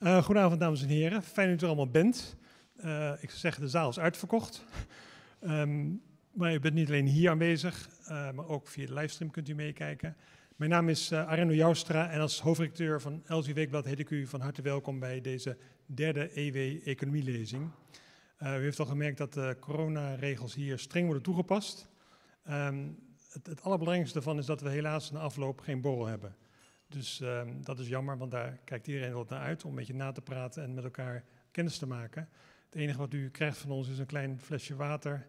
Uh, goedenavond, dames en heren. Fijn dat u er allemaal bent. Uh, ik zou zeggen, de zaal is uitverkocht. Um, maar u bent niet alleen hier aanwezig, uh, maar ook via de livestream kunt u meekijken. Mijn naam is Arendo Joustra en als hoofdredacteur van LZ Weekblad heet ik u van harte welkom bij deze derde EW-economielezing. u heeft al gemerkt dat de coronaregels hier streng worden toegepast. Um, het, het allerbelangrijkste daarvan is dat we helaas na afloop geen borrel hebben. Dus um, dat is jammer, want daar kijkt iedereen wel naar uit om een beetje na te praten en met elkaar kennis te maken. Het enige wat u krijgt van ons is een klein flesje water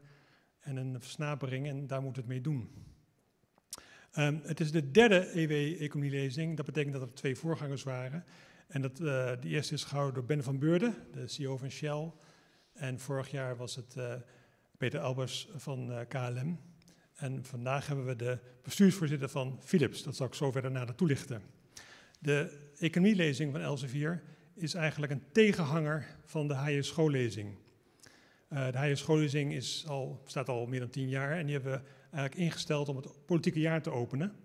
en een versnapering en daar moet het mee doen. Um, het is de derde EW-economielezing. Dat betekent dat er twee voorgangers waren. En dat, uh, de eerste is gehouden door Ben van Beurden, de CEO van Shell. En vorig jaar was het uh, Peter Albers van uh, KLM. En vandaag hebben we de bestuursvoorzitter van Philips. Dat zal ik zo verder nader toelichten. De economielezing van Elsevier is eigenlijk een tegenhanger van de HJ schoollezing. Uh, de HJ schoollezing is al, bestaat al meer dan tien jaar en die hebben we eigenlijk ingesteld om het politieke jaar te openen.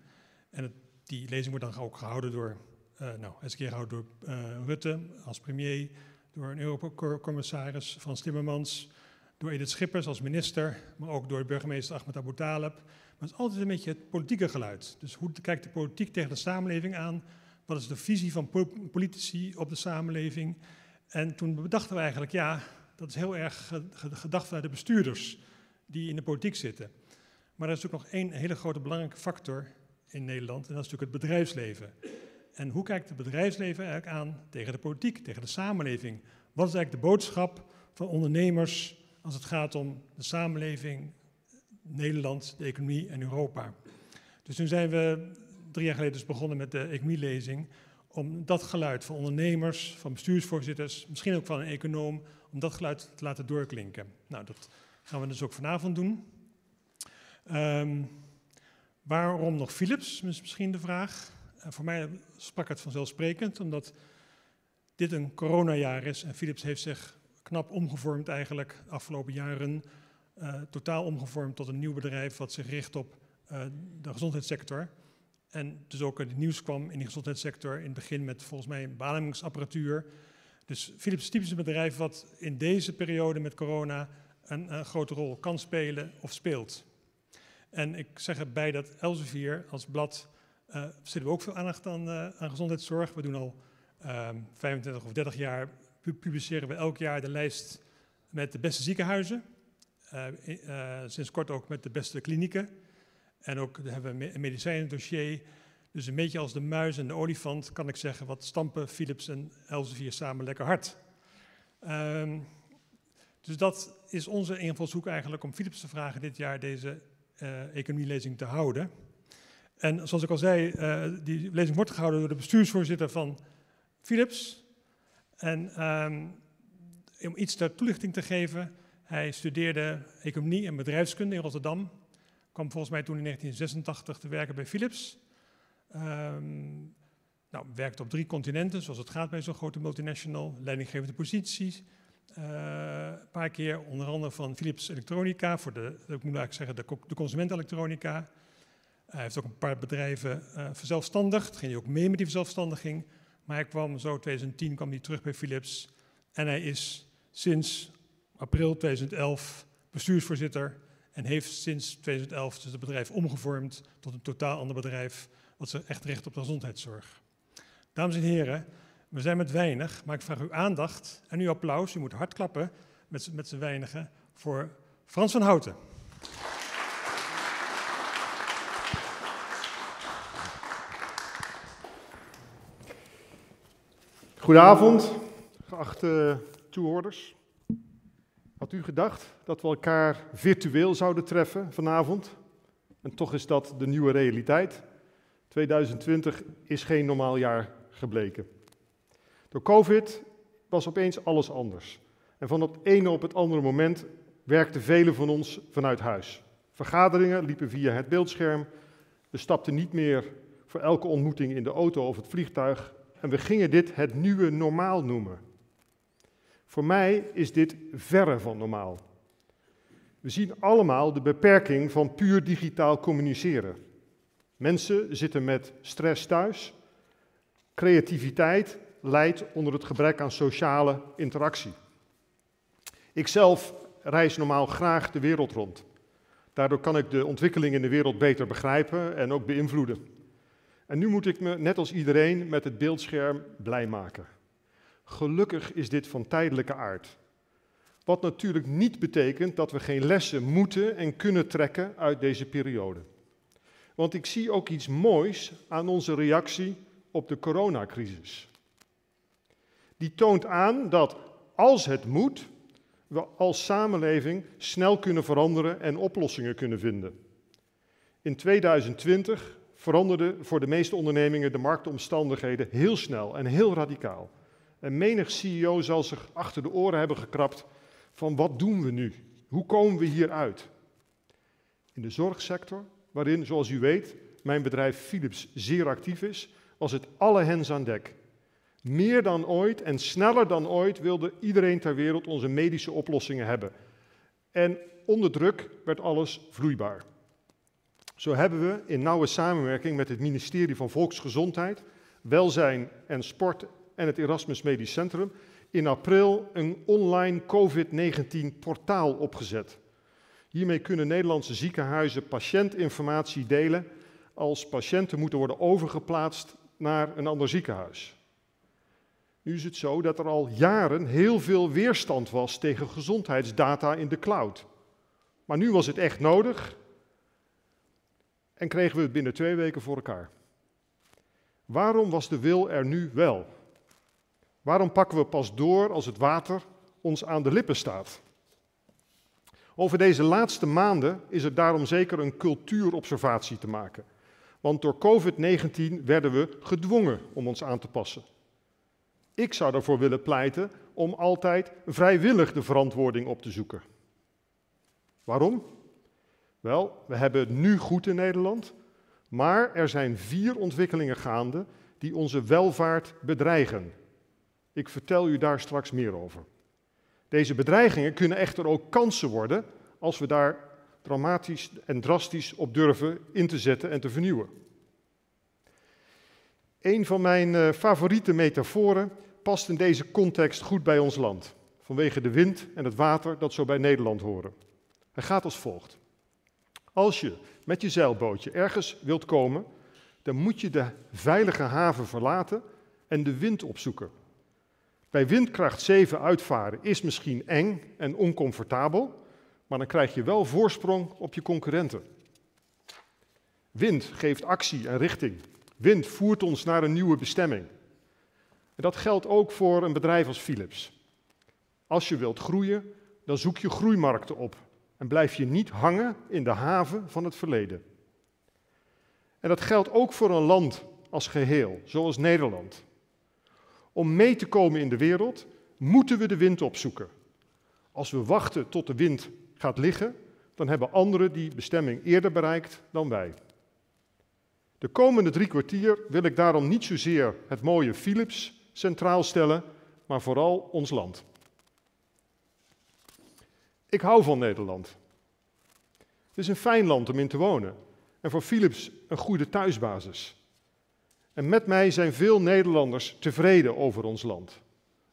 En die lezing wordt dan ook gehouden door, uh, nou, eens een keer gehouden door uh, Rutte als premier, door een Eurocommissaris Frans Timmermans, door Edith Schippers als minister, maar ook door burgemeester Ahmed Abu Talib. Maar het is altijd een beetje het politieke geluid. Dus hoe kijkt de politiek tegen de samenleving aan? Wat is de visie van politici op de samenleving? En toen bedachten we eigenlijk, ja, dat is heel erg gedacht vanuit de bestuurders die in de politiek zitten. Maar er is ook nog één hele grote belangrijke factor in Nederland, en dat is natuurlijk het bedrijfsleven. En hoe kijkt het bedrijfsleven eigenlijk aan tegen de politiek, tegen de samenleving? Wat is eigenlijk de boodschap van ondernemers, als het gaat om de samenleving, Nederland, de economie en Europa. Dus toen zijn we drie jaar geleden dus begonnen met de economielezing, om dat geluid van ondernemers, van bestuursvoorzitters, misschien ook van een econoom, om dat geluid te laten doorklinken. Nou, dat gaan we dus ook vanavond doen. Um, waarom nog Philips, is misschien de vraag. Voor mij sprak het vanzelfsprekend, omdat dit een coronajaar is en Philips heeft zich knap omgevormd eigenlijk de afgelopen jaren. Uh, totaal omgevormd tot een nieuw bedrijf wat zich richt op uh, de gezondheidssector. En dus ook het nieuws kwam in de gezondheidssector in het begin met volgens mij beademingsapparatuur. Dus Philips is typisch een bedrijf wat in deze periode met corona een, een grote rol kan spelen of speelt. En ik zeg erbij dat Elsevier als blad zitten we ook veel aandacht aan, aan gezondheidszorg. We doen al uh, 25 of 30 jaar publiceren we elk jaar de lijst met de beste ziekenhuizen. Uh, uh, sinds kort ook met de beste klinieken. En ook hebben we een medicijnendossier. Dus een beetje als de muis en de olifant kan ik zeggen, wat stampen Philips en Elsevier samen lekker hard. Um, dus dat is onze invalshoek eigenlijk om Philips te vragen dit jaar deze uh, economielezing te houden. En zoals ik al zei, die lezing wordt gehouden door de bestuursvoorzitter van Philips, en um, om iets ter toelichting te geven, hij studeerde economie en bedrijfskunde in Rotterdam. Kwam volgens mij toen in 1986 te werken bij Philips. Um, nou, werkte op drie continenten, zoals het gaat bij zo'n grote multinational, leidinggevende posities. Uh, een paar keer onder andere van Philips Elektronica, voor de, ik moet eigenlijk zeggen, de, de consumentelektronica. Hij heeft ook een paar bedrijven uh, verzelfstandigd, ging hij ook mee met die verzelfstandiging. Maar hij kwam zo 2010 kwam hij terug bij Philips. En hij is sinds april 2011 bestuursvoorzitter. En heeft sinds 2011 dus het bedrijf omgevormd tot een totaal ander bedrijf. Wat zich echt richt op de gezondheidszorg. Dames en heren, we zijn met weinig, maar ik vraag uw aandacht en uw applaus. U moet hard klappen met, met z'n weinigen voor Frans van Houten. Goedenavond, geachte toehoorders. Had u gedacht dat we elkaar virtueel zouden treffen vanavond? En toch is dat de nieuwe realiteit. 2020 is geen normaal jaar gebleken. Door COVID was opeens alles anders. En van het ene op het andere moment werkten velen van ons vanuit huis. Vergaderingen liepen via het beeldscherm. We stapten niet meer voor elke ontmoeting in de auto of het vliegtuig en we gingen dit het nieuwe normaal noemen. Voor mij is dit verre van normaal. We zien allemaal de beperking van puur digitaal communiceren. Mensen zitten met stress thuis. Creativiteit lijdt onder het gebrek aan sociale interactie. Ikzelf reis normaal graag de wereld rond. Daardoor kan ik de ontwikkeling in de wereld beter begrijpen en ook beïnvloeden. En nu moet ik me, net als iedereen, met het beeldscherm blij maken. Gelukkig is dit van tijdelijke aard. Wat natuurlijk niet betekent dat we geen lessen moeten en kunnen trekken uit deze periode. Want ik zie ook iets moois aan onze reactie op de coronacrisis. Die toont aan dat als het moet, we als samenleving snel kunnen veranderen en oplossingen kunnen vinden. In 2020 veranderden voor de meeste ondernemingen de marktomstandigheden heel snel en heel radicaal. En menig CEO zal zich achter de oren hebben gekrapt van wat doen we nu? Hoe komen we hieruit? In de zorgsector, waarin, zoals u weet, mijn bedrijf Philips zeer actief is, was het alle hens aan dek. Meer dan ooit en sneller dan ooit wilde iedereen ter wereld onze medische oplossingen hebben. En onder druk werd alles vloeibaar. Zo hebben we in nauwe samenwerking met het ministerie van Volksgezondheid, Welzijn en Sport en het Erasmus Medisch Centrum in april een online COVID-19 portaal opgezet. Hiermee kunnen Nederlandse ziekenhuizen patiëntinformatie delen als patiënten moeten worden overgeplaatst naar een ander ziekenhuis. Nu is het zo dat er al jaren heel veel weerstand was tegen gezondheidsdata in de cloud. Maar nu was het echt nodig en kregen we het binnen twee weken voor elkaar. Waarom was de wil er nu wel? Waarom pakken we pas door als het water ons aan de lippen staat? Over deze laatste maanden is er daarom zeker een cultuurobservatie te maken. Want door COVID-19 werden we gedwongen om ons aan te passen. Ik zou ervoor willen pleiten om altijd vrijwillig de verantwoording op te zoeken. Waarom? Wel, we hebben het nu goed in Nederland, maar er zijn vier ontwikkelingen gaande die onze welvaart bedreigen. Ik vertel u daar straks meer over. Deze bedreigingen kunnen echter ook kansen worden als we daar dramatisch en drastisch op durven in te zetten en te vernieuwen. Een van mijn uh, favoriete metaforen past in deze context goed bij ons land, vanwege de wind en het water dat zo bij Nederland horen. Hij gaat als volgt. Als je met je zeilbootje ergens wilt komen, dan moet je de veilige haven verlaten en de wind opzoeken. Bij windkracht 7 uitvaren is misschien eng en oncomfortabel, maar dan krijg je wel voorsprong op je concurrenten. Wind geeft actie en richting. Wind voert ons naar een nieuwe bestemming. En dat geldt ook voor een bedrijf als Philips. Als je wilt groeien, dan zoek je groeimarkten op en blijf je niet hangen in de haven van het verleden. En dat geldt ook voor een land als geheel, zoals Nederland. Om mee te komen in de wereld moeten we de wind opzoeken. Als we wachten tot de wind gaat liggen, dan hebben anderen die bestemming eerder bereikt dan wij. De komende drie kwartier wil ik daarom niet zozeer het mooie Philips centraal stellen, maar vooral ons land. Ik hou van Nederland. Het is een fijn land om in te wonen en voor Philips een goede thuisbasis. En met mij zijn veel Nederlanders tevreden over ons land.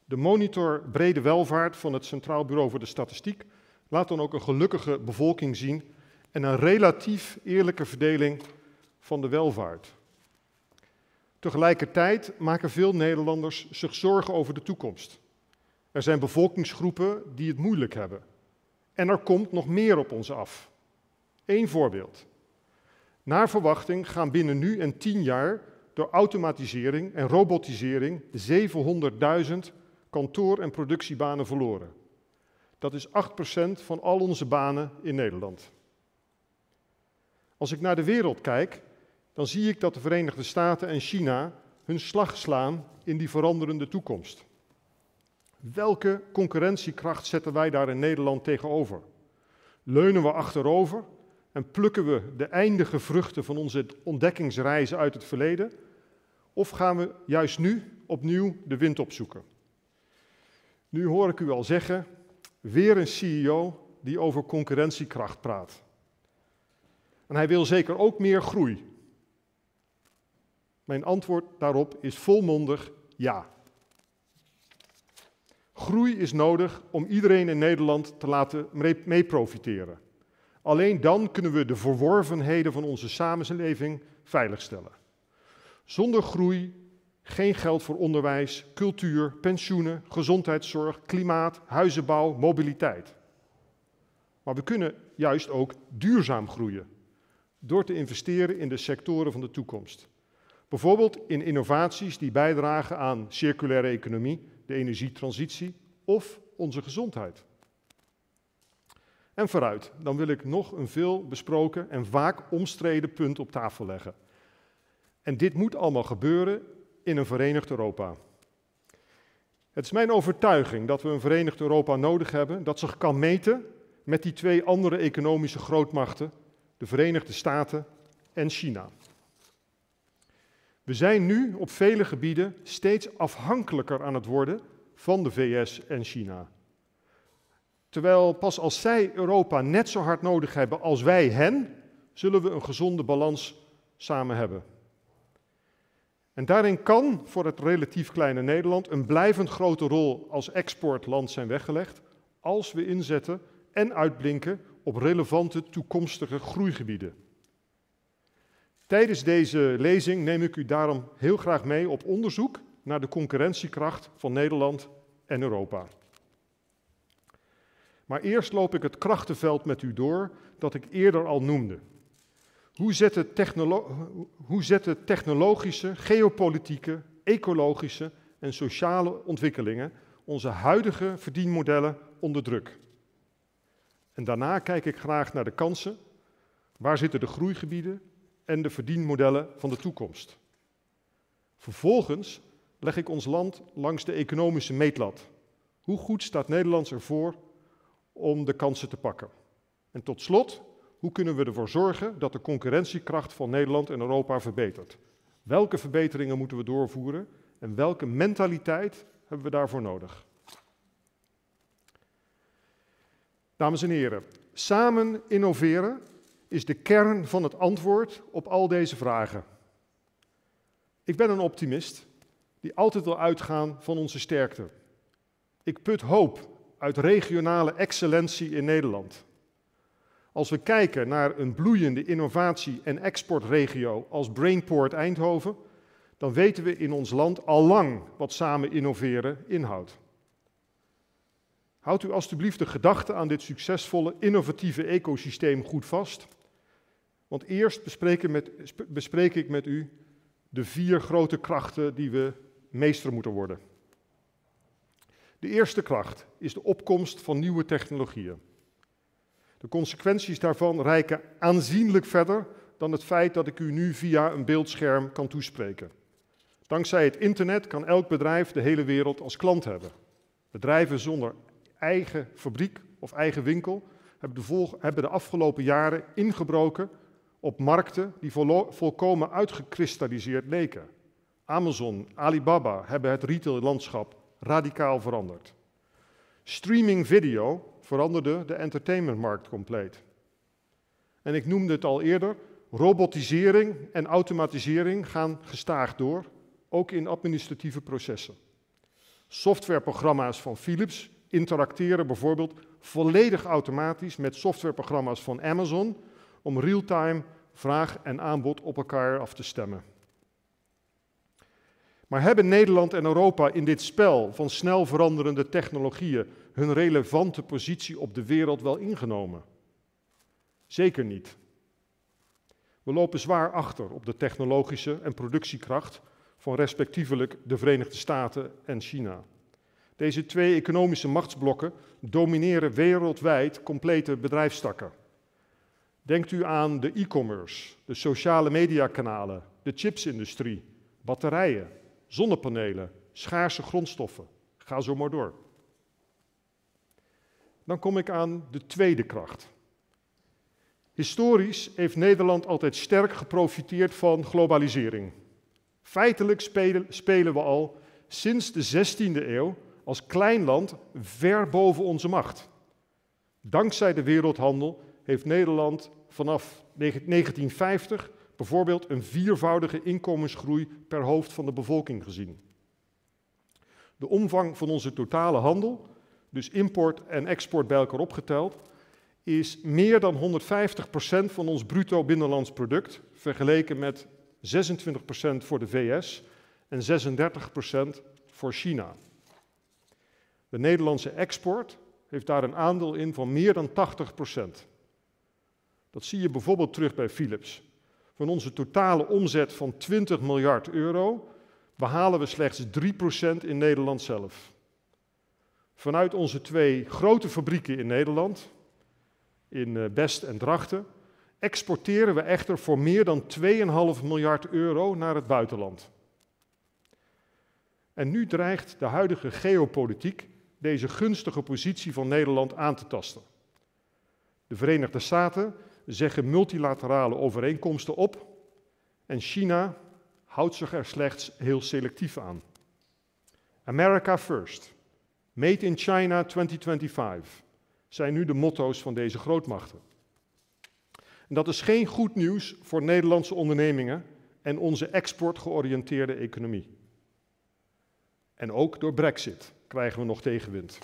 De monitor Brede Welvaart van het Centraal Bureau voor de Statistiek laat dan ook een gelukkige bevolking zien en een relatief eerlijke verdeling van de welvaart. Tegelijkertijd maken veel Nederlanders zich zorgen over de toekomst. Er zijn bevolkingsgroepen die het moeilijk hebben. En er komt nog meer op ons af. Eén voorbeeld. Naar verwachting gaan binnen nu en tien jaar door automatisering en robotisering 700.000 kantoor- en productiebanen verloren. Dat is 8% van al onze banen in Nederland. Als ik naar de wereld kijk, dan zie ik dat de Verenigde Staten en China hun slag slaan in die veranderende toekomst. Welke concurrentiekracht zetten wij daar in Nederland tegenover? Leunen we achterover en plukken we de eindige vruchten van onze ontdekkingsreizen uit het verleden? Of gaan we juist nu opnieuw de wind opzoeken? Nu hoor ik u al zeggen, weer een CEO die over concurrentiekracht praat. En hij wil zeker ook meer groei. Mijn antwoord daarop is volmondig ja. Groei is nodig om iedereen in Nederland te laten mee profiteren. Alleen dan kunnen we de verworvenheden van onze samenleving veiligstellen. Zonder groei geen geld voor onderwijs, cultuur, pensioenen, gezondheidszorg, klimaat, huizenbouw, mobiliteit. Maar we kunnen juist ook duurzaam groeien door te investeren in de sectoren van de toekomst. Bijvoorbeeld in innovaties die bijdragen aan circulaire economie, de energietransitie of onze gezondheid. En vooruit, dan wil ik nog een veel besproken en vaak omstreden punt op tafel leggen. En dit moet allemaal gebeuren in een verenigd Europa. Het is mijn overtuiging dat we een verenigd Europa nodig hebben dat zich kan meten met die twee andere economische grootmachten, de Verenigde Staten en China. We zijn nu op vele gebieden steeds afhankelijker aan het worden van de VS en China. Terwijl pas als zij Europa net zo hard nodig hebben als wij hen, zullen we een gezonde balans samen hebben. En daarin kan voor het relatief kleine Nederland een blijvend grote rol als exportland zijn weggelegd, als we inzetten en uitblinken op relevante toekomstige groeigebieden. Tijdens deze lezing neem ik u daarom heel graag mee op onderzoek naar de concurrentiekracht van Nederland en Europa. Maar eerst loop ik het krachtenveld met u door dat ik eerder al noemde. Hoe zetten, hoe technologische, geopolitieke, ecologische en sociale ontwikkelingen onze huidige verdienmodellen onder druk? En daarna kijk ik graag naar de kansen. Waar zitten de groeigebieden en de verdienmodellen van de toekomst? Vervolgens leg ik ons land langs de economische meetlat. Hoe goed staat Nederland ervoor om de kansen te pakken? En tot slot, hoe kunnen we ervoor zorgen dat de concurrentiekracht van Nederland en Europa verbetert? Welke verbeteringen moeten we doorvoeren en welke mentaliteit hebben we daarvoor nodig? Dames en heren, samen innoveren is de kern van het antwoord op al deze vragen. Ik ben een optimist die altijd wil uitgaan van onze sterkte. Ik put hoop uit regionale excellentie in Nederland. Als we kijken naar een bloeiende innovatie- en exportregio als Brainport Eindhoven, dan weten we in ons land al lang wat samen innoveren inhoudt. Houdt u alstublieft de gedachte aan dit succesvolle, innovatieve ecosysteem goed vast. Want eerst bespreek ik, met, bespreek ik met u de vier grote krachten die we meester moeten worden. De eerste kracht is de opkomst van nieuwe technologieën. De consequenties daarvan reiken aanzienlijk verder dan het feit dat ik u nu via een beeldscherm kan toespreken. Dankzij het internet kan elk bedrijf de hele wereld als klant hebben. Bedrijven zonder eigen fabriek of eigen winkel hebben de, hebben de afgelopen jaren ingebroken op markten die volkomen uitgekristalliseerd leken. Amazon, Alibaba hebben het retaillandschap radicaal veranderd. Streaming video veranderde de entertainmentmarkt compleet. En ik noemde het al eerder, robotisering en automatisering gaan gestaag door, ook in administratieve processen. Softwareprogramma's van Philips interacteren bijvoorbeeld volledig automatisch met softwareprogramma's van Amazon om real-time vraag en aanbod op elkaar af te stemmen. Maar hebben Nederland en Europa in dit spel van snel veranderende technologieën hun relevante positie op de wereld wel ingenomen? Zeker niet. We lopen zwaar achter op de technologische en productiekracht van respectievelijk de Verenigde Staten en China. Deze twee economische machtsblokken domineren wereldwijd complete bedrijfstakken. Denkt u aan de e-commerce, de sociale mediakanalen, de chipsindustrie, batterijen, zonnepanelen, schaarse grondstoffen. Ga zo maar door. Dan kom ik aan de tweede kracht. Historisch heeft Nederland altijd sterk geprofiteerd van globalisering. Feitelijk spelen, spelen we al sinds de 16e eeuw als klein land ver boven onze macht. Dankzij de wereldhandel heeft Nederland vanaf 1950 bijvoorbeeld een viervoudige inkomensgroei per hoofd van de bevolking gezien. De omvang van onze totale handel, dus import en export bij elkaar opgeteld, is meer dan 150% van ons bruto binnenlands product, vergeleken met 26% voor de VS en 36% voor China. De Nederlandse export heeft daar een aandeel in van meer dan 80%. Dat zie je bijvoorbeeld terug bij Philips. Van onze totale omzet van 20 miljard euro behalen we slechts 3% in Nederland zelf. Vanuit onze twee grote fabrieken in Nederland, in eh, Best en Drachten, exporteren we echter voor meer dan 2,5 miljard euro naar het buitenland. En nu dreigt de huidige geopolitiek deze gunstige positie van Nederland aan te tasten. De Verenigde Staten zeggen multilaterale overeenkomsten op en China houdt zich er slechts heel selectief aan. America First, Made in China 2025 zijn nu de motto's van deze grootmachten. En dat is geen goed nieuws voor Nederlandse ondernemingen en onze exportgeoriënteerde economie. En ook door Brexit krijgen we nog tegenwind.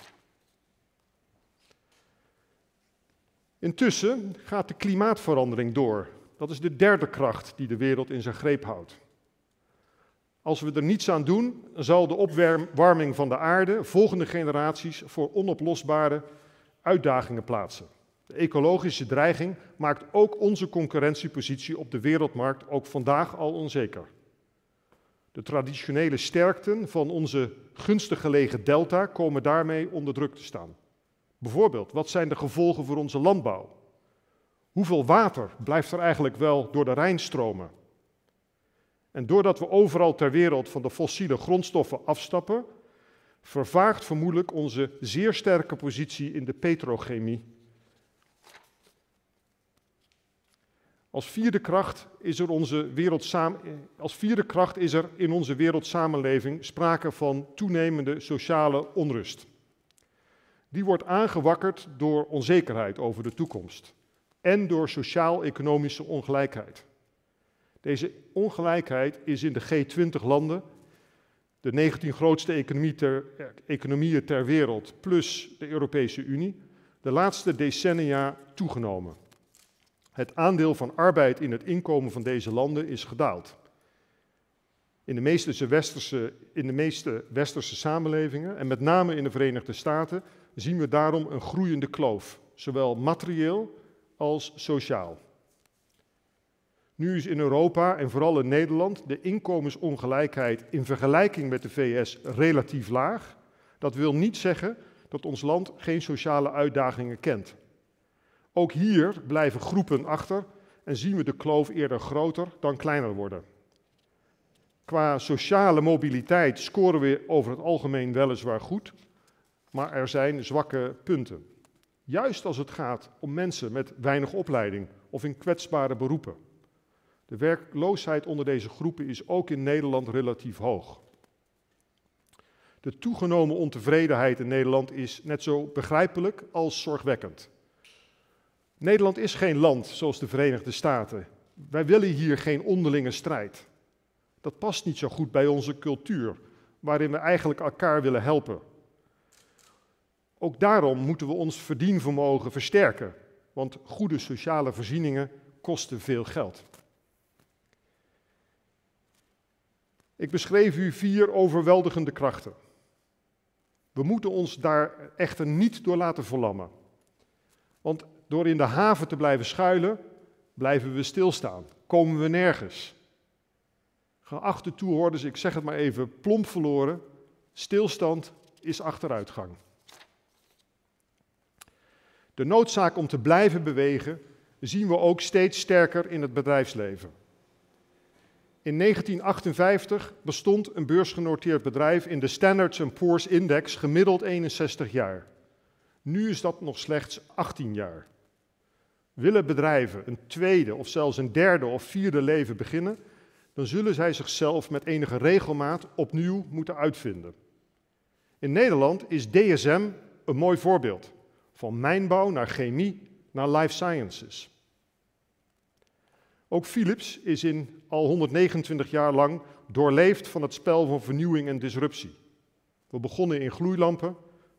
Intussen gaat de klimaatverandering door. Dat is de derde kracht die de wereld in zijn greep houdt. Als we er niets aan doen, zal de opwarming van de aarde volgende generaties voor onoplosbare uitdagingen plaatsen. De ecologische dreiging maakt ook onze concurrentiepositie op de wereldmarkt ook vandaag al onzeker. De traditionele sterkten van onze gunstig gelegen delta komen daarmee onder druk te staan. Bijvoorbeeld, wat zijn de gevolgen voor onze landbouw? Hoeveel water blijft er eigenlijk wel door de Rijn stromen? En doordat we overal ter wereld van de fossiele grondstoffen afstappen, vervaagt vermoedelijk onze zeer sterke positie in de petrochemie. Als vierde kracht is er, onze als vierde kracht is er in onze wereldsamenleving sprake van toenemende sociale onrust. Die wordt aangewakkerd door onzekerheid over de toekomst en door sociaal-economische ongelijkheid. Deze ongelijkheid is in de G20-landen, de 19 grootste ter, economieën ter wereld, plus de Europese Unie, de laatste decennia toegenomen. Het aandeel van arbeid in het inkomen van deze landen is gedaald. In de, meeste westerse, in de meeste westerse samenlevingen, en met name in de Verenigde Staten, zien we daarom een groeiende kloof, zowel materieel als sociaal. Nu is in Europa en vooral in Nederland de inkomensongelijkheid in vergelijking met de VS relatief laag. Dat wil niet zeggen dat ons land geen sociale uitdagingen kent. Ook hier blijven groepen achter en zien we de kloof eerder groter dan kleiner worden. Qua sociale mobiliteit scoren we over het algemeen weliswaar goed, maar er zijn zwakke punten. Juist als het gaat om mensen met weinig opleiding of in kwetsbare beroepen. De werkloosheid onder deze groepen is ook in Nederland relatief hoog. De toegenomen ontevredenheid in Nederland is net zo begrijpelijk als zorgwekkend. Nederland is geen land zoals de Verenigde Staten. Wij willen hier geen onderlinge strijd. Dat past niet zo goed bij onze cultuur, waarin we eigenlijk elkaar willen helpen. Ook daarom moeten we ons verdienvermogen versterken, want goede sociale voorzieningen kosten veel geld. Ik beschreef u vier overweldigende krachten. We moeten ons daar echter niet door laten verlammen. Want door in de haven te blijven schuilen, blijven we stilstaan, komen we nergens. Geachte toehoorders, ik zeg het maar even plomp verloren, stilstand is achteruitgang. De noodzaak om te blijven bewegen zien we ook steeds sterker in het bedrijfsleven. In 1958 bestond een beursgenoteerd bedrijf in de Standards Poor's Index gemiddeld 61 jaar. Nu is dat nog slechts 18 jaar. Willen bedrijven een tweede of zelfs een derde of vierde leven beginnen, dan zullen zij zichzelf met enige regelmaat opnieuw moeten uitvinden. In Nederland is DSM een mooi voorbeeld. Van mijnbouw naar chemie naar life sciences. Ook Philips is in al 129 jaar lang doorleefd van het spel van vernieuwing en disruptie. We begonnen in gloeilampen,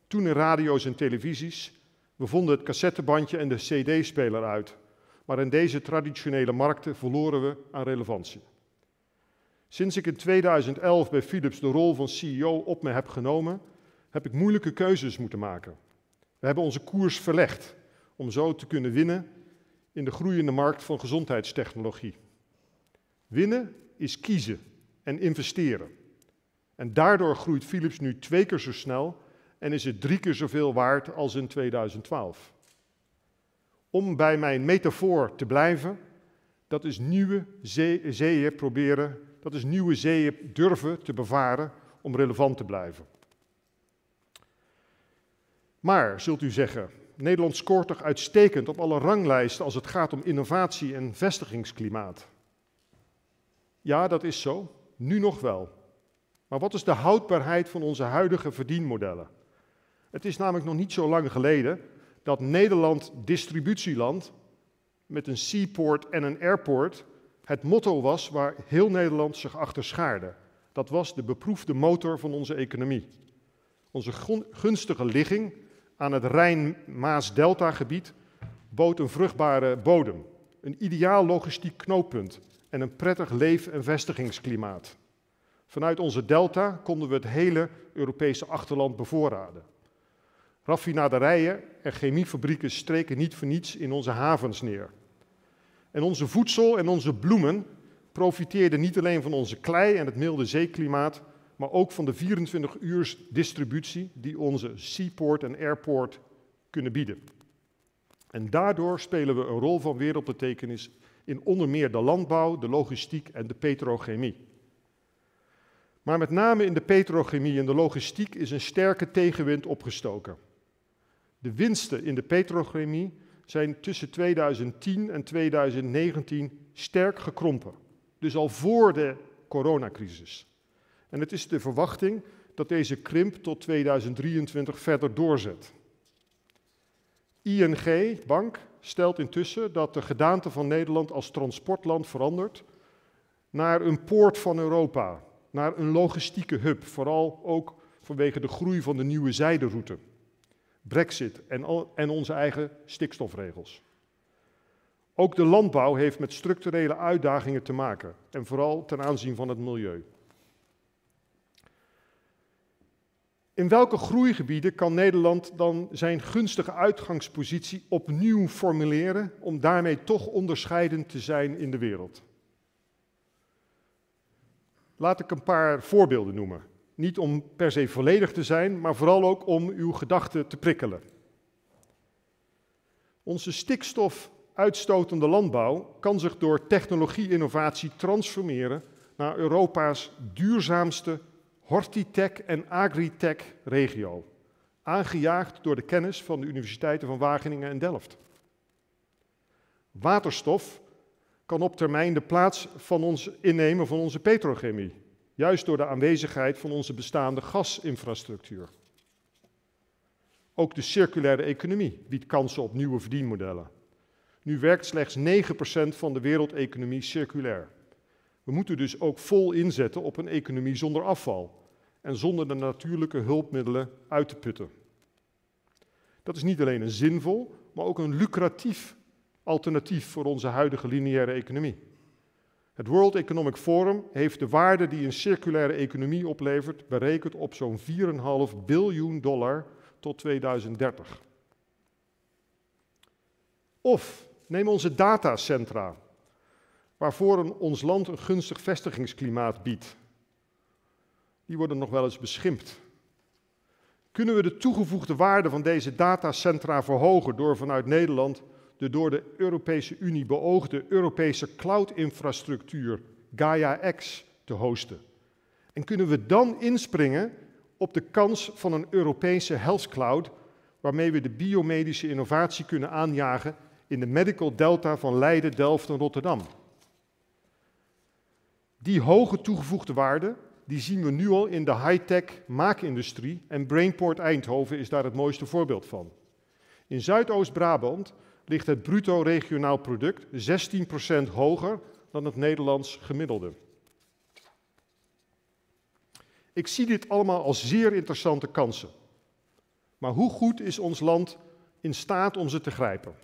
toen in radio's en televisies. We vonden het cassettebandje en de CD-speler uit. Maar in deze traditionele markten verloren we aan relevantie. Sinds ik in 2011 bij Philips de rol van CEO op me heb genomen, heb ik moeilijke keuzes moeten maken. We hebben onze koers verlegd om zo te kunnen winnen in de groeiende markt van gezondheidstechnologie. Winnen is kiezen en investeren. En daardoor groeit Philips nu twee keer zo snel en is het drie keer zoveel waard als in 2012. Om bij mijn metafoor te blijven, dat is nieuwe zeeën proberen, dat is nieuwe zeeën durven te bevaren om relevant te blijven. Maar, zult u zeggen, Nederland scoort toch uitstekend op alle ranglijsten als het gaat om innovatie en vestigingsklimaat. Ja, dat is zo, nu nog wel. Maar wat is de houdbaarheid van onze huidige verdienmodellen? Het is namelijk nog niet zo lang geleden dat Nederland distributieland met een seaport en een airport het motto was waar heel Nederland zich achter schaarde. Dat was de beproefde motor van onze economie. Onze gunstige ligging aan het Rijn-Maas-Delta-gebied bood een vruchtbare bodem, een ideaal logistiek knooppunt en een prettig leef- en vestigingsklimaat. Vanuit onze delta konden we het hele Europese achterland bevoorraden. Raffinaderijen en chemiefabrieken streken niet voor niets in onze havens neer. En onze voedsel en onze bloemen profiteerden niet alleen van onze klei en het milde zeeklimaat, maar ook van de 24 uur distributie die onze seaport en airport kunnen bieden. En daardoor spelen we een rol van wereldbetekenis in onder meer de landbouw, de logistiek en de petrochemie. Maar met name in de petrochemie en de logistiek is een sterke tegenwind opgestoken. De winsten in de petrochemie zijn tussen 2010 en 2019 sterk gekrompen. Dus al voor de coronacrisis. En het is de verwachting dat deze krimp tot 2023 verder doorzet. ING Bank stelt intussen dat de gedaante van Nederland als transportland verandert naar een poort van Europa, naar een logistieke hub, vooral ook vanwege de groei van de nieuwe zijderoute, Brexit en, en onze eigen stikstofregels. Ook de landbouw heeft met structurele uitdagingen te maken en vooral ten aanzien van het milieu. In welke groeigebieden kan Nederland dan zijn gunstige uitgangspositie opnieuw formuleren om daarmee toch onderscheidend te zijn in de wereld? Laat ik een paar voorbeelden noemen. Niet om per se volledig te zijn, maar vooral ook om uw gedachten te prikkelen. Onze stikstofuitstotende landbouw kan zich door technologie-innovatie transformeren naar Europa's duurzaamste hortitech en agritech regio, aangejaagd door de kennis van de universiteiten van Wageningen en Delft. Waterstof kan op termijn de plaats van ons innemen van onze petrochemie, juist door de aanwezigheid van onze bestaande gasinfrastructuur. Ook de circulaire economie biedt kansen op nieuwe verdienmodellen. Nu werkt slechts 9% van de wereldeconomie circulair. We moeten dus ook vol inzetten op een economie zonder afval en zonder de natuurlijke hulpmiddelen uit te putten. Dat is niet alleen een zinvol, maar ook een lucratief alternatief voor onze huidige lineaire economie. Het World Economic Forum heeft de waarde die een circulaire economie oplevert berekend op zo'n 4,5 biljoen dollar tot 2030. Of neem onze datacentra, waarvoor ons land een gunstig vestigingsklimaat biedt die worden nog wel eens beschimpt. Kunnen we de toegevoegde waarde van deze datacentra verhogen door vanuit Nederland de door de Europese Unie beoogde Europese cloud-infrastructuur Gaia-X te hosten? En kunnen we dan inspringen op de kans van een Europese health cloud, waarmee we de biomedische innovatie kunnen aanjagen in de medical delta van Leiden, Delft en Rotterdam? Die hoge toegevoegde waarde die zien we nu al in de high-tech maakindustrie en Brainport Eindhoven is daar het mooiste voorbeeld van. In Zuidoost-Brabant ligt het bruto regionaal product 16% hoger dan het Nederlands gemiddelde. Ik zie dit allemaal als zeer interessante kansen. Maar hoe goed is ons land in staat om ze te grijpen?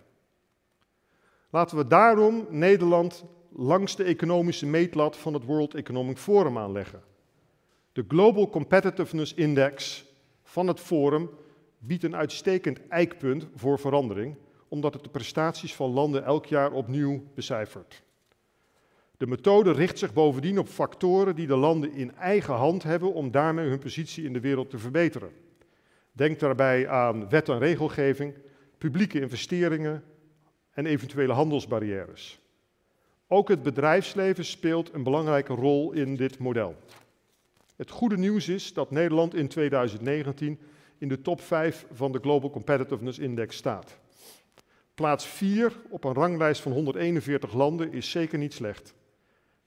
Laten we daarom Nederland langs de economische meetlat van het World Economic Forum aanleggen. De Global Competitiveness Index van het Forum biedt een uitstekend eikpunt voor verandering, omdat het de prestaties van landen elk jaar opnieuw becijfert. De methode richt zich bovendien op factoren die de landen in eigen hand hebben om daarmee hun positie in de wereld te verbeteren. Denk daarbij aan wet en regelgeving, publieke investeringen en eventuele handelsbarrières. Ook het bedrijfsleven speelt een belangrijke rol in dit model. Het goede nieuws is dat Nederland in 2019 in de top 5 van de Global Competitiveness Index staat. Plaats 4 op een ranglijst van 141 landen is zeker niet slecht.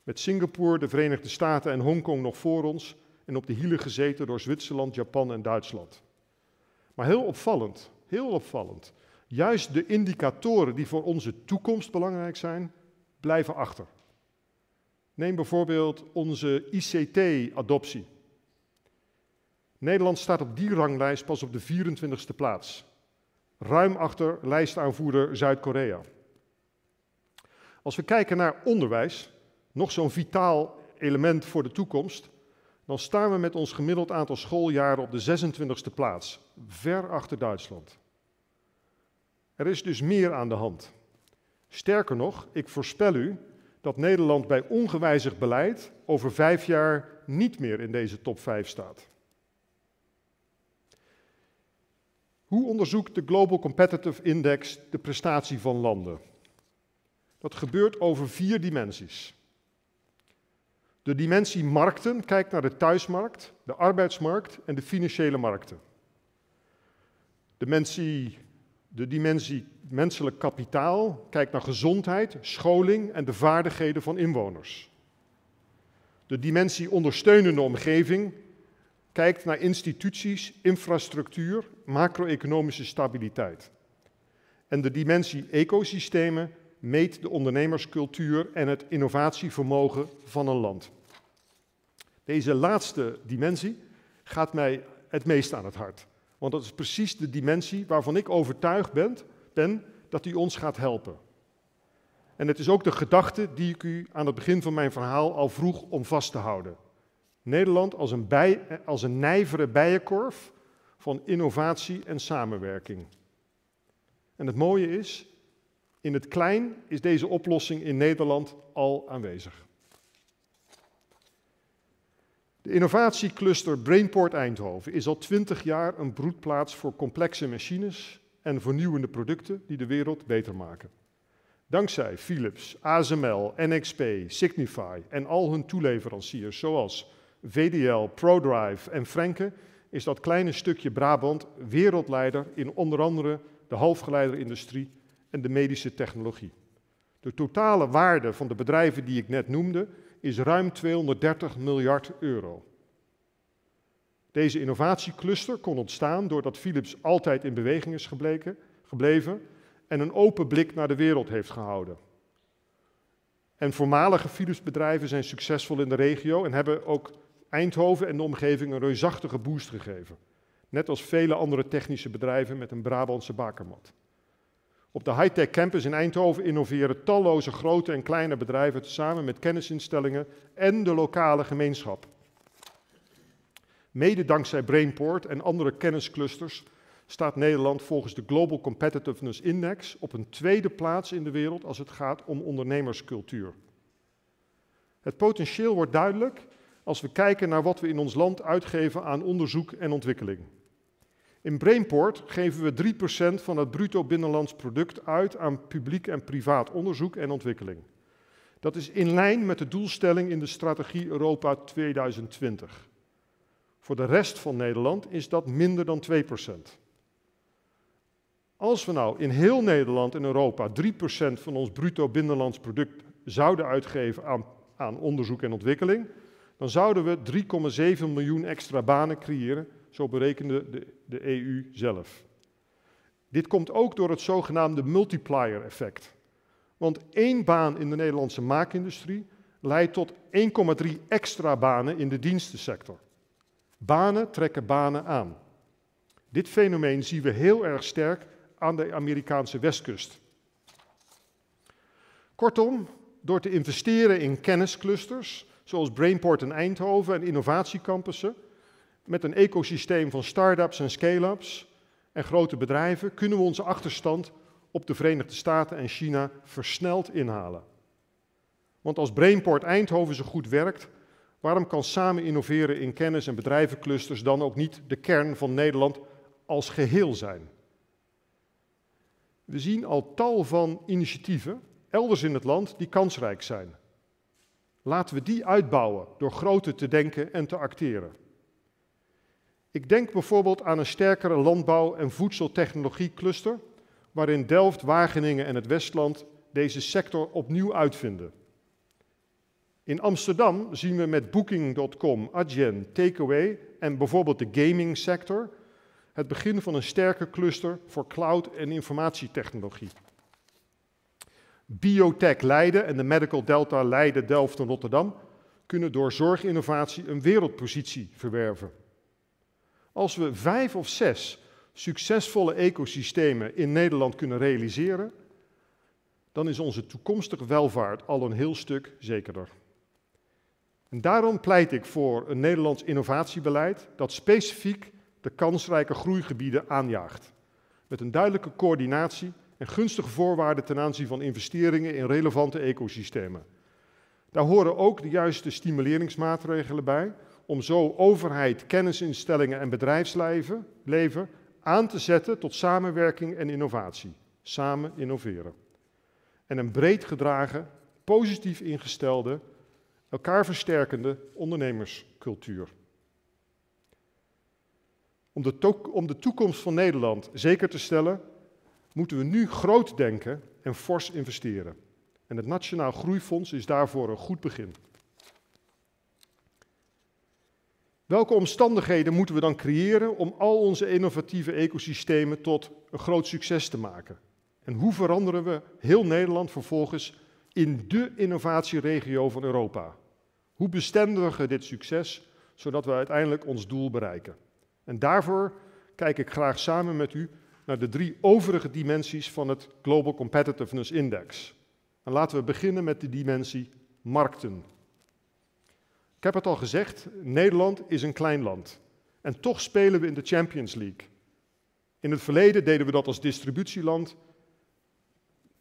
Met Singapore, de Verenigde Staten en Hongkong nog voor ons en op de hielen gezeten door Zwitserland, Japan en Duitsland. Maar heel opvallend, heel opvallend, juist de indicatoren die voor onze toekomst belangrijk zijn, blijven achter. Neem bijvoorbeeld onze ICT-adoptie. Nederland staat op die ranglijst pas op de 24ste plaats, ruim achter lijstaanvoerder Zuid-Korea. Als we kijken naar onderwijs, nog zo'n vitaal element voor de toekomst, dan staan we met ons gemiddeld aantal schooljaren op de 26e plaats, ver achter Duitsland. Er is dus meer aan de hand. Sterker nog, ik voorspel u dat Nederland bij ongewijzigd beleid over vijf jaar niet meer in deze top 5 staat. Hoe onderzoekt de Global Competitive Index de prestatie van landen? Dat gebeurt over vier dimensies. De dimensie markten kijkt naar de thuismarkt, de arbeidsmarkt en de financiële markten. De dimensie, de dimensie menselijk kapitaal kijkt naar gezondheid, scholing en de vaardigheden van inwoners. De dimensie ondersteunende omgeving kijkt naar instituties, infrastructuur, macro-economische stabiliteit. En de dimensie ecosystemen meet de ondernemerscultuur en het innovatievermogen van een land. Deze laatste dimensie gaat mij het meest aan het hart. Want dat is precies de dimensie waarvan ik overtuigd ben, ben dat die ons gaat helpen. En het is ook de gedachte die ik u aan het begin van mijn verhaal al vroeg om vast te houden. Nederland als een, bij, als een nijvere bijenkorf van innovatie en samenwerking. En het mooie is, in het klein is deze oplossing in Nederland al aanwezig. De innovatiecluster Brainport Eindhoven is al twintig jaar een broedplaats voor complexe machines en vernieuwende producten die de wereld beter maken. Dankzij Philips, ASML, NXP, Signify en al hun toeleveranciers zoals VDL, ProDrive en Frenke is dat kleine stukje Brabant wereldleider in onder andere de halfgeleiderindustrie en de medische technologie. De totale waarde van de bedrijven die ik net noemde is ruim 230 miljard euro. Deze innovatiecluster kon ontstaan doordat Philips altijd in beweging is gebleken, gebleven en een open blik naar de wereld heeft gehouden. En voormalige Philips-bedrijven zijn succesvol in de regio en hebben ook Eindhoven en de omgeving een reusachtige boost gegeven. Net als vele andere technische bedrijven met een Brabantse bakermat. Op de high-tech campus in Eindhoven innoveren talloze grote en kleine bedrijven samen met kennisinstellingen en de lokale gemeenschap. Mede dankzij Brainport en andere kennisclusters staat Nederland volgens de Global Competitiveness Index op een tweede plaats in de wereld als het gaat om ondernemerscultuur. Het potentieel wordt duidelijk als we kijken naar wat we in ons land uitgeven aan onderzoek en ontwikkeling. In Brainport geven we 3% van het bruto binnenlands product uit aan publiek en privaat onderzoek en ontwikkeling. Dat is in lijn met de doelstelling in de strategie Europa 2020. Voor de rest van Nederland is dat minder dan 2%. Als we nou in heel Nederland en Europa 3% van ons bruto binnenlands product zouden uitgeven aan, aan onderzoek en ontwikkeling, dan zouden we 3,7 miljoen extra banen creëren, zo berekende de, de EU zelf. Dit komt ook door het zogenaamde multiplier effect. Want één baan in de Nederlandse maakindustrie leidt tot 1,3 extra banen in de dienstensector. Banen trekken banen aan. Dit fenomeen zien we heel erg sterk aan de Amerikaanse westkust. Kortom, door te investeren in kennisclusters, zoals Brainport in Eindhoven en innovatiecampussen, met een ecosysteem van start-ups en scale-ups en grote bedrijven, kunnen we onze achterstand op de Verenigde Staten en China versneld inhalen. Want als Brainport Eindhoven zo goed werkt, waarom kan samen innoveren in kennis- en bedrijvenclusters dan ook niet de kern van Nederland als geheel zijn? We zien al tal van initiatieven elders in het land die kansrijk zijn. Laten we die uitbouwen door groter te denken en te acteren. Ik denk bijvoorbeeld aan een sterkere landbouw- en voedseltechnologiecluster, waarin Delft, Wageningen en het Westland deze sector opnieuw uitvinden. In Amsterdam zien we met Booking.com, Adyen, Takeaway en bijvoorbeeld de gaming sector het begin van een sterke cluster voor cloud en informatietechnologie. Biotech Leiden en de Medical Delta Leiden, Delft en Rotterdam kunnen door zorginnovatie een wereldpositie verwerven. Als we vijf of zes succesvolle ecosystemen in Nederland kunnen realiseren, dan is onze toekomstige welvaart al een heel stuk zekerder. En daarom pleit ik voor een Nederlands innovatiebeleid dat specifiek de kansrijke groeigebieden aanjaagt. Met een duidelijke coördinatie en gunstige voorwaarden ten aanzien van investeringen in relevante ecosystemen. Daar horen ook de juiste stimuleringsmaatregelen bij om zo overheid, kennisinstellingen en bedrijfsleven leven aan te zetten tot samenwerking en innovatie. Samen innoveren. En een breed gedragen, positief ingestelde, elkaar versterkende ondernemerscultuur. Om de, om de toekomst van Nederland zeker te stellen, moeten we nu groot denken en fors investeren. En het Nationaal Groeifonds is daarvoor een goed begin. Welke omstandigheden moeten we dan creëren om al onze innovatieve ecosystemen tot een groot succes te maken? En hoe veranderen we heel Nederland vervolgens in de innovatieregio van Europa? Hoe bestendigen we dit succes, zodat we uiteindelijk ons doel bereiken? En daarvoor kijk ik graag samen met u naar de drie overige dimensies van het Global Competitiveness Index. En laten we beginnen met de dimensie markten. Ik heb het al gezegd, Nederland is een klein land. En toch spelen we in de Champions League. In het verleden deden we dat als distributieland.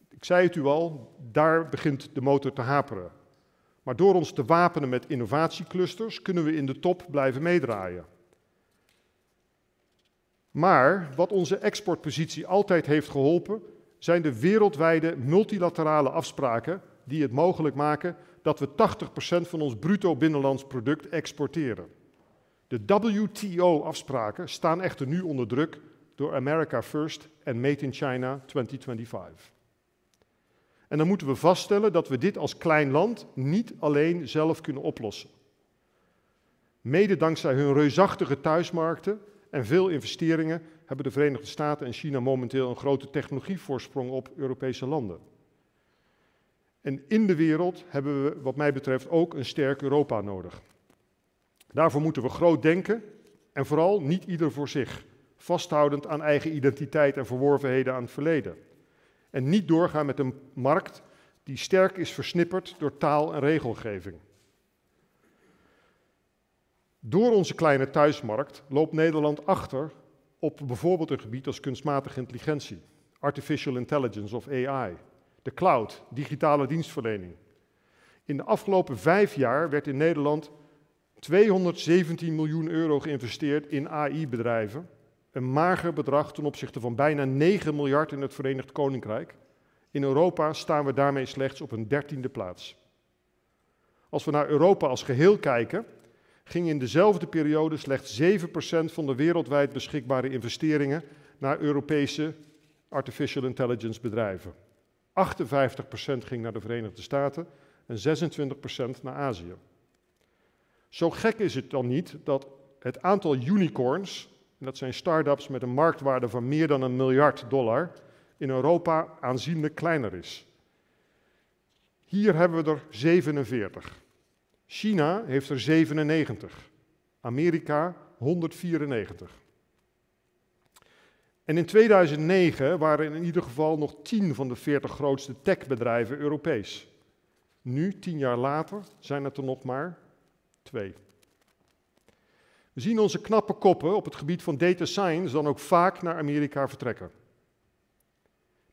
Ik zei het u al, daar begint de motor te haperen. Maar door ons te wapenen met innovatieclusters kunnen we in de top blijven meedraaien. Maar wat onze exportpositie altijd heeft geholpen, zijn de wereldwijde multilaterale afspraken die het mogelijk maken dat we 80% van ons bruto binnenlands product exporteren. De WTO-afspraken staan echter nu onder druk door America First en Made in China 2025. En dan moeten we vaststellen dat we dit als klein land niet alleen zelf kunnen oplossen. Mede dankzij hun reusachtige thuismarkten en veel investeringen hebben de Verenigde Staten en China momenteel een grote technologievoorsprong op Europese landen. En in de wereld hebben we, wat mij betreft, ook een sterk Europa nodig. Daarvoor moeten we groot denken en vooral niet ieder voor zich, vasthoudend aan eigen identiteit en verworvenheden aan het verleden. En niet doorgaan met een markt die sterk is versnipperd door taal en regelgeving. Door onze kleine thuismarkt loopt Nederland achter op bijvoorbeeld een gebied als kunstmatige intelligentie, artificial intelligence of AI, de cloud, digitale dienstverlening. In de afgelopen vijf jaar werd in Nederland 217 miljoen euro geïnvesteerd in AI-bedrijven. Een mager bedrag ten opzichte van bijna 9 miljard in het Verenigd Koninkrijk. In Europa staan we daarmee slechts op een dertiende plaats. Als we naar Europa als geheel kijken, ging in dezelfde periode slechts 7% van de wereldwijd beschikbare investeringen naar Europese artificial intelligence bedrijven. 58% ging naar de Verenigde Staten en 26% naar Azië. Zo gek is het dan niet dat het aantal unicorns, dat zijn start-ups met een marktwaarde van meer dan een miljard dollar, in Europa aanzienlijk kleiner is. Hier hebben we er 47. China heeft er 97. Amerika 194. En in 2009 waren in ieder geval nog 10 van de 40 grootste techbedrijven Europees. Nu, tien jaar later, zijn het er nog maar twee. We zien onze knappe koppen op het gebied van data science dan ook vaak naar Amerika vertrekken.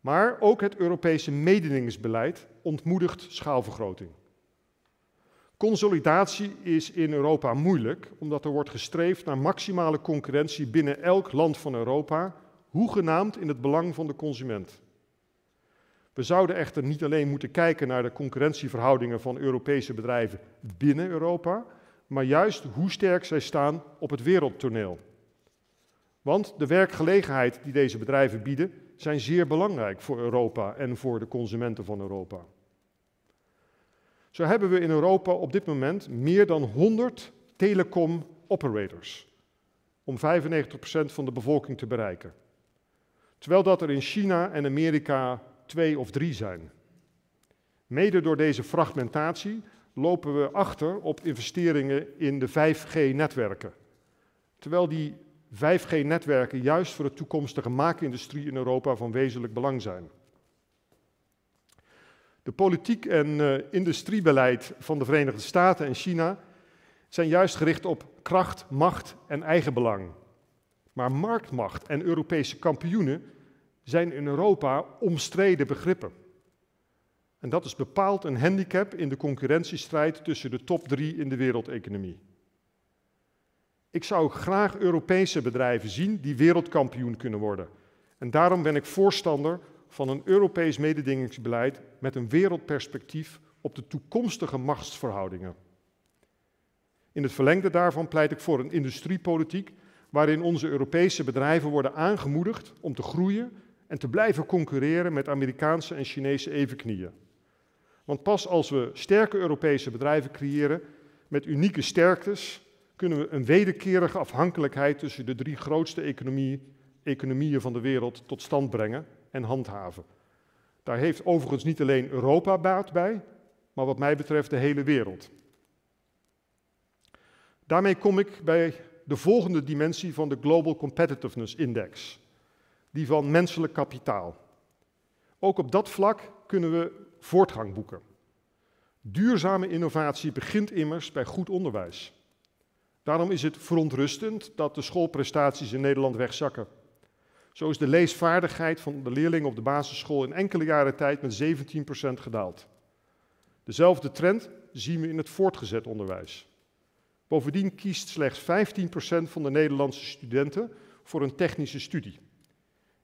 Maar ook het Europese mededingingsbeleid ontmoedigt schaalvergroting. Consolidatie is in Europa moeilijk, omdat er wordt gestreefd naar maximale concurrentie binnen elk land van Europa, hoegenaamd in het belang van de consument. We zouden echter niet alleen moeten kijken naar de concurrentieverhoudingen van Europese bedrijven binnen Europa, maar juist hoe sterk zij staan op het wereldtoneel. Want de werkgelegenheid die deze bedrijven bieden, zijn zeer belangrijk voor Europa en voor de consumenten van Europa. Zo hebben we in Europa op dit moment meer dan 100 telecom operators om 95% van de bevolking te bereiken. Terwijl dat er in China en Amerika twee of drie zijn. Mede door deze fragmentatie lopen we achter op investeringen in de 5G-netwerken. Terwijl die 5G-netwerken juist voor de toekomstige maakindustrie in Europa van wezenlijk belang zijn. De politiek en uh, industriebeleid van de Verenigde Staten en China zijn juist gericht op kracht, macht en eigenbelang. Maar marktmacht en Europese kampioenen zijn in Europa omstreden begrippen. En dat is bepaald een handicap in de concurrentiestrijd tussen de top drie in de wereldeconomie. Ik zou graag Europese bedrijven zien die wereldkampioen kunnen worden. En daarom ben ik voorstander van een Europees mededingingsbeleid met een wereldperspectief op de toekomstige machtsverhoudingen. In het verlengde daarvan pleit ik voor een industriepolitiek waarin onze Europese bedrijven worden aangemoedigd om te groeien en te blijven concurreren met Amerikaanse en Chinese evenknieën. Want pas als we sterke Europese bedrijven creëren met unieke sterktes, kunnen we een wederkerige afhankelijkheid tussen de drie grootste economie, economieën van de wereld tot stand brengen en handhaven. Daar heeft overigens niet alleen Europa baat bij, maar wat mij betreft de hele wereld. Daarmee kom ik bij de volgende dimensie van de Global Competitiveness Index, die van menselijk kapitaal. Ook op dat vlak kunnen we voortgang boeken. Duurzame innovatie begint immers bij goed onderwijs. Daarom is het verontrustend dat de schoolprestaties in Nederland wegzakken. Zo is de leesvaardigheid van de leerlingen op de basisschool in enkele jaren tijd met 17% gedaald. Dezelfde trend zien we in het voortgezet onderwijs. Bovendien kiest slechts 15% van de Nederlandse studenten voor een technische studie.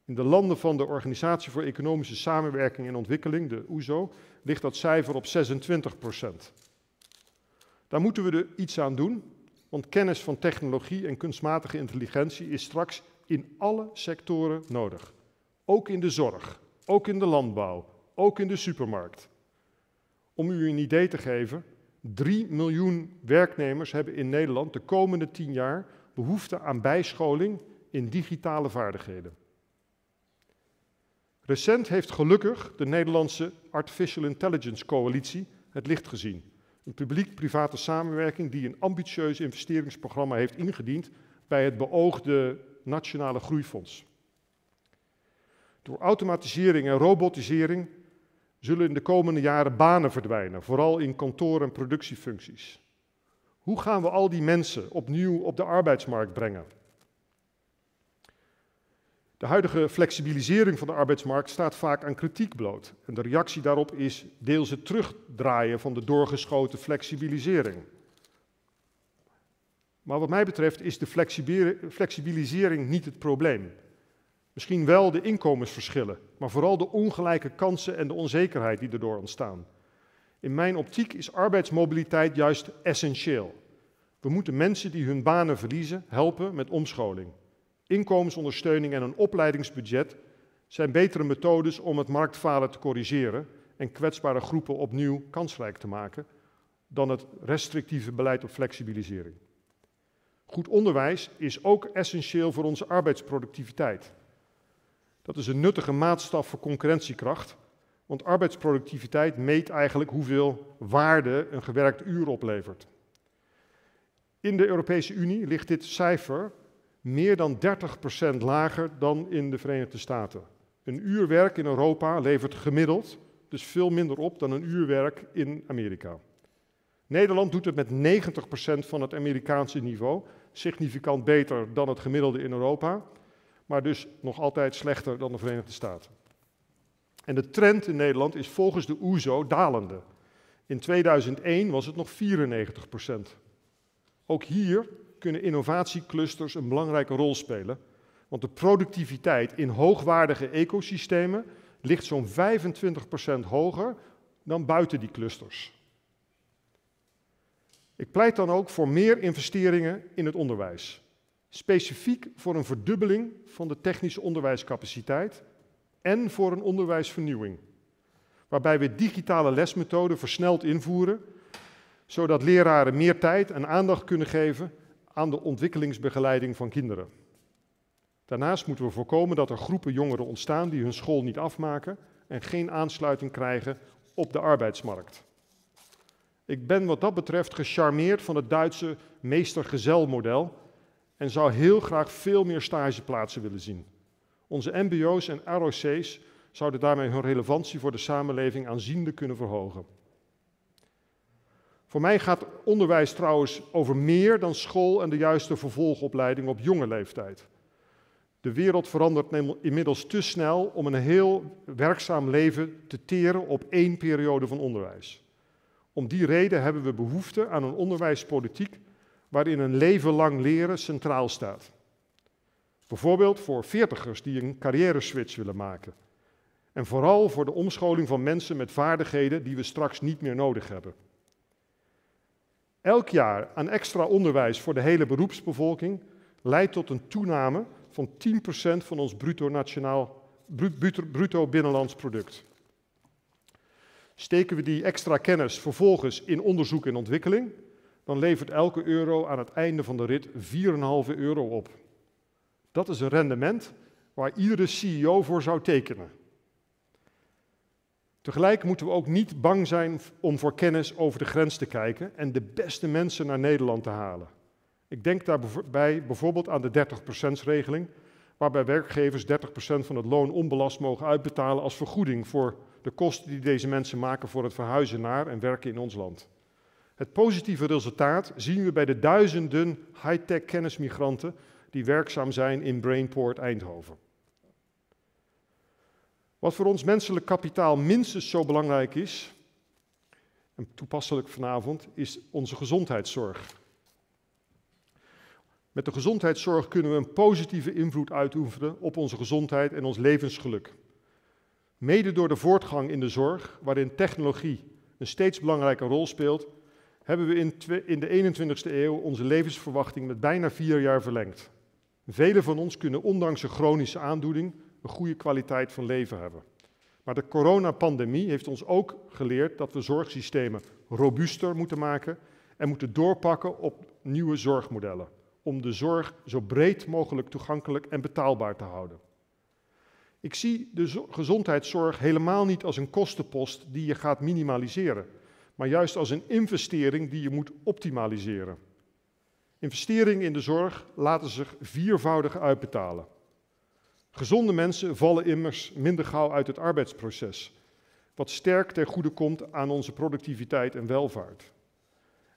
In de landen van de Organisatie voor Economische Samenwerking en Ontwikkeling, de OESO, e ligt dat cijfer op 26% Daar moeten we er iets aan doen, want kennis van technologie en kunstmatige intelligentie is straks in alle sectoren nodig. Ook in de zorg, ook in de landbouw, ook in de supermarkt. Om u een idee te geven, 3 miljoen werknemers hebben in Nederland de komende 10 jaar behoefte aan bijscholing in digitale vaardigheden. Recent heeft gelukkig de Nederlandse Artificial Intelligence Coalitie het licht gezien. Een publiek-private samenwerking die een ambitieus investeringsprogramma heeft ingediend bij het beoogde Nationale Groeifonds. Door automatisering en robotisering zullen in de komende jaren banen verdwijnen, vooral in kantoor- en productiefuncties. Hoe gaan we al die mensen opnieuw op de arbeidsmarkt brengen? De huidige flexibilisering van de arbeidsmarkt staat vaak aan kritiek bloot. En de reactie daarop is deels het terugdraaien van de doorgeschoten flexibilisering. Maar wat mij betreft is de flexibilisering niet het probleem. Misschien wel de inkomensverschillen, maar vooral de ongelijke kansen en de onzekerheid die erdoor ontstaan. In mijn optiek is arbeidsmobiliteit juist essentieel. We moeten mensen die hun banen verliezen helpen met omscholing. Inkomensondersteuning en een opleidingsbudget zijn betere methodes om het marktfalen te corrigeren en kwetsbare groepen opnieuw kansrijk te maken dan het restrictieve beleid op flexibilisering. Goed onderwijs is ook essentieel voor onze arbeidsproductiviteit. Dat is een nuttige maatstaf voor concurrentiekracht, want arbeidsproductiviteit meet eigenlijk hoeveel waarde een gewerkt uur oplevert. In de Europese Unie ligt dit cijfer meer dan 30% lager dan in de Verenigde Staten. Een uur werk in Europa levert gemiddeld dus veel minder op dan een uur werk in Amerika. Nederland doet het met 90% van het Amerikaanse niveau, significant beter dan het gemiddelde in Europa, maar dus nog altijd slechter dan de Verenigde Staten. En de trend in Nederland is volgens de OESO e dalende. In 2001 was het nog 94%. Ook hier kunnen innovatieclusters een belangrijke rol spelen, want de productiviteit in hoogwaardige ecosystemen ligt zo'n 25% hoger dan buiten die clusters. Ik pleit dan ook voor meer investeringen in het onderwijs. Specifiek voor een verdubbeling van de technische onderwijscapaciteit en voor een onderwijsvernieuwing. Waarbij we digitale lesmethoden versneld invoeren, zodat leraren meer tijd en aandacht kunnen geven aan de ontwikkelingsbegeleiding van kinderen. Daarnaast moeten we voorkomen dat er groepen jongeren ontstaan die hun school niet afmaken en geen aansluiting krijgen op de arbeidsmarkt. Ik ben wat dat betreft gecharmeerd van het Duitse meester-gezel-model en zou heel graag veel meer stageplaatsen willen zien. Onze MBO's en ROC's zouden daarmee hun relevantie voor de samenleving aanzienlijk kunnen verhogen. Voor mij gaat onderwijs trouwens over meer dan school en de juiste vervolgopleiding op jonge leeftijd. De wereld verandert inmiddels te snel om een heel werkzaam leven te teren op één periode van onderwijs. Om die reden hebben we behoefte aan een onderwijspolitiek waarin een leven lang leren centraal staat. Bijvoorbeeld voor veertigers die een carrière-switch willen maken. En vooral voor de omscholing van mensen met vaardigheden die we straks niet meer nodig hebben. Elk jaar aan extra onderwijs voor de hele beroepsbevolking leidt tot een toename van 10% van ons bruto, nationaal, bruto binnenlands product. Steken we die extra kennis vervolgens in onderzoek en ontwikkeling, dan levert elke euro aan het einde van de rit 4,5 euro op. Dat is een rendement waar iedere CEO voor zou tekenen. Tegelijk moeten we ook niet bang zijn om voor kennis over de grens te kijken en de beste mensen naar Nederland te halen. Ik denk daarbij bijvoorbeeld aan de 30%-regeling, waarbij werkgevers 30% van het loon onbelast mogen uitbetalen als vergoeding voor de kosten die deze mensen maken voor het verhuizen naar en werken in ons land. Het positieve resultaat zien we bij de duizenden high-tech kennismigranten die werkzaam zijn in Brainport Eindhoven. Wat voor ons menselijk kapitaal minstens zo belangrijk is, en toepasselijk vanavond, is onze gezondheidszorg. Met de gezondheidszorg kunnen we een positieve invloed uitoefenen op onze gezondheid en ons levensgeluk. Mede door de voortgang in de zorg, waarin technologie een steeds belangrijke rol speelt, hebben we in, de 21ste eeuw onze levensverwachting met bijna vier jaar verlengd. Velen van ons kunnen ondanks een chronische aandoening een goede kwaliteit van leven hebben. Maar de coronapandemie heeft ons ook geleerd dat we zorgsystemen robuuster moeten maken en moeten doorpakken op nieuwe zorgmodellen om de zorg zo breed mogelijk toegankelijk en betaalbaar te houden. Ik zie de gezondheidszorg helemaal niet als een kostenpost die je gaat minimaliseren, maar juist als een investering die je moet optimaliseren. Investeringen in de zorg laten zich viervoudig uitbetalen. Gezonde mensen vallen immers minder gauw uit het arbeidsproces, wat sterk ten goede komt aan onze productiviteit en welvaart.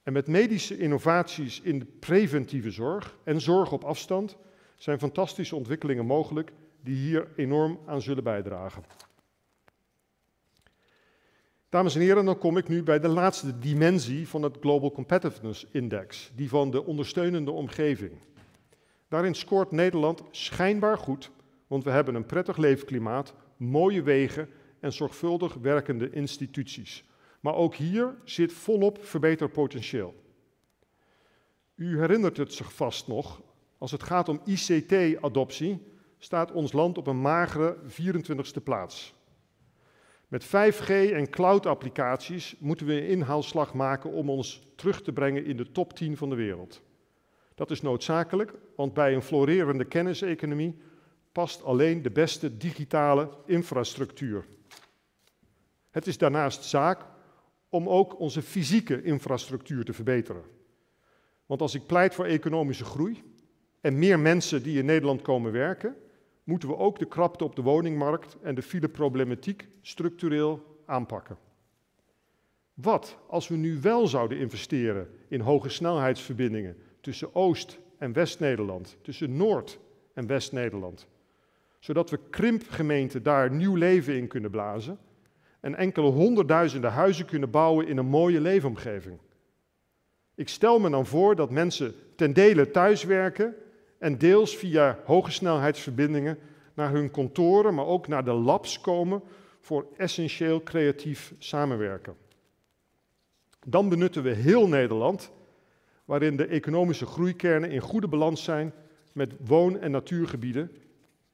En met medische innovaties in de preventieve zorg en zorg op afstand zijn fantastische ontwikkelingen mogelijk die hier enorm aan zullen bijdragen. Dames en heren, dan kom ik nu bij de laatste dimensie van het Global Competitiveness Index, die van de ondersteunende omgeving. Daarin scoort Nederland schijnbaar goed, want we hebben een prettig leefklimaat, mooie wegen en zorgvuldig werkende instituties. Maar ook hier zit volop verbeterpotentieel. U herinnert het zich vast nog, als het gaat om ICT-adoptie, staat ons land op een magere 24e plaats. Met 5G en cloud-applicaties moeten we een inhaalslag maken om ons terug te brengen in de top 10 van de wereld. Dat is noodzakelijk, want bij een florerende kenniseconomie past alleen de beste digitale infrastructuur. Het is daarnaast zaak om ook onze fysieke infrastructuur te verbeteren. Want als ik pleit voor economische groei en meer mensen die in Nederland komen werken, moeten we ook de krapte op de woningmarkt en de fileproblematiek structureel aanpakken. Wat als we nu wel zouden investeren in hoge snelheidsverbindingen tussen Oost- en West-Nederland, tussen Noord- en West-Nederland, zodat we krimpgemeenten daar nieuw leven in kunnen blazen en enkele honderdduizenden huizen kunnen bouwen in een mooie leefomgeving. Ik stel me dan voor dat mensen ten dele thuiswerken en deels via hoge snelheidsverbindingen naar hun kantoren, maar ook naar de labs komen voor essentieel creatief samenwerken. Dan benutten we heel Nederland, waarin de economische groeikernen in goede balans zijn met woon- en natuurgebieden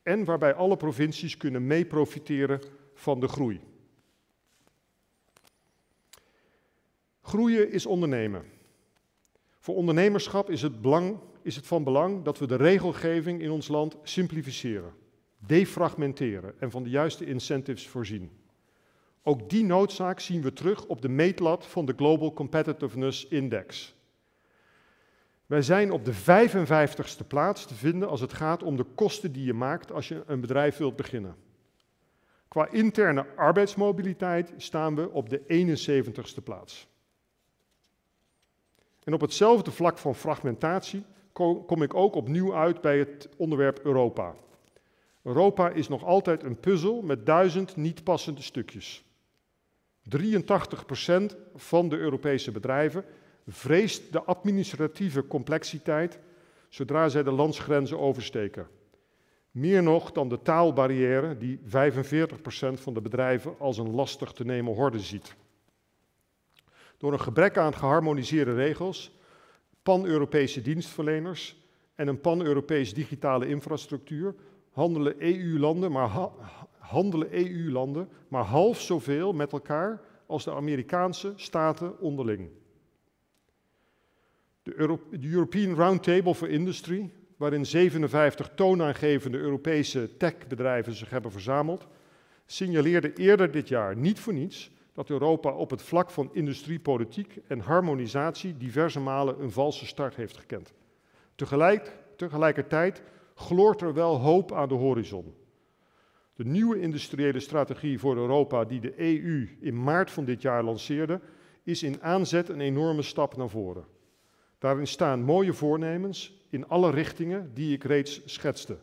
en waarbij alle provincies kunnen meeprofiteren van de groei. Groeien is ondernemen. Voor ondernemerschap is het, belang, is het van belang dat we de regelgeving in ons land simplificeren, defragmenteren en van de juiste incentives voorzien. Ook die noodzaak zien we terug op de meetlat van de Global Competitiveness Index. Wij zijn op de 55ste plaats te vinden als het gaat om de kosten die je maakt als je een bedrijf wilt beginnen. Qua interne arbeidsmobiliteit staan we op de 71ste plaats. En op hetzelfde vlak van fragmentatie kom ik ook opnieuw uit bij het onderwerp Europa. Europa is nog altijd een puzzel met duizend niet passende stukjes. 83% van de Europese bedrijven vreest de administratieve complexiteit zodra zij de landsgrenzen oversteken. Meer nog dan de taalbarrière die 45% van de bedrijven als een lastig te nemen horde ziet. Door een gebrek aan geharmoniseerde regels, pan-Europese dienstverleners en een pan-Europees digitale infrastructuur handelen EU-landen maar, handelen EU-landen maar half zoveel met elkaar als de Amerikaanse staten onderling. De, European Roundtable for Industry, waarin 57 toonaangevende Europese techbedrijven zich hebben verzameld, signaleerde eerder dit jaar niet voor niets dat Europa op het vlak van industriepolitiek en harmonisatie diverse malen een valse start heeft gekend. Tegelijk, tegelijkertijd gloort er wel hoop aan de horizon. De nieuwe industriële strategie voor Europa die de EU in maart van dit jaar lanceerde, is in aanzet een enorme stap naar voren. Daarin staan mooie voornemens in alle richtingen die ik reeds schetste.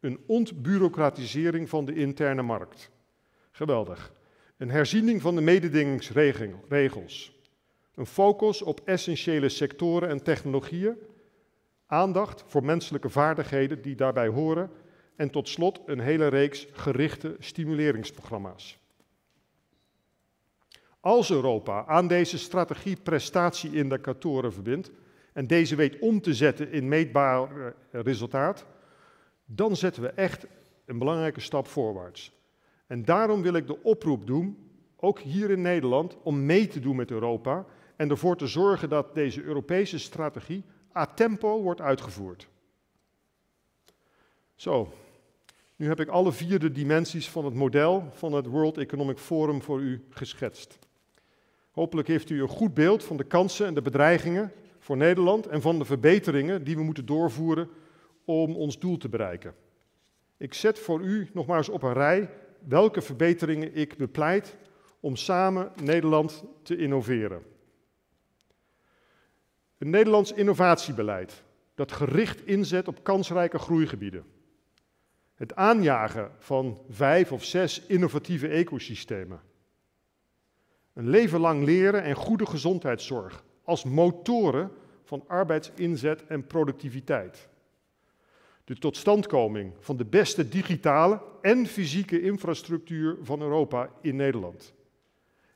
Een ontbureaucratisering van de interne markt. Geweldig. Een herziening van de mededingingsregels. Een focus op essentiële sectoren en technologieën. Aandacht voor menselijke vaardigheden die daarbij horen. En tot slot een hele reeks gerichte stimuleringsprogramma's. Als Europa aan deze strategie prestatieindicatoren verbindt en deze weet om te zetten in meetbaar resultaat, dan zetten we echt een belangrijke stap voorwaarts. En daarom wil ik de oproep doen, ook hier in Nederland, om mee te doen met Europa en ervoor te zorgen dat deze Europese strategie a tempo wordt uitgevoerd. Zo, nu heb ik alle vier de dimensies van het model van het World Economic Forum voor u geschetst. Hopelijk heeft u een goed beeld van de kansen en de bedreigingen voor Nederland en van de verbeteringen die we moeten doorvoeren om ons doel te bereiken. Ik zet voor u nog maar eens op een rij welke verbeteringen ik bepleit om samen Nederland te innoveren. Een Nederlands innovatiebeleid dat gericht inzet op kansrijke groeigebieden. Het aanjagen van vijf of zes innovatieve ecosystemen. Een leven lang leren en goede gezondheidszorg als motoren van arbeidsinzet en productiviteit de totstandkoming van de beste digitale en fysieke infrastructuur van Europa in Nederland.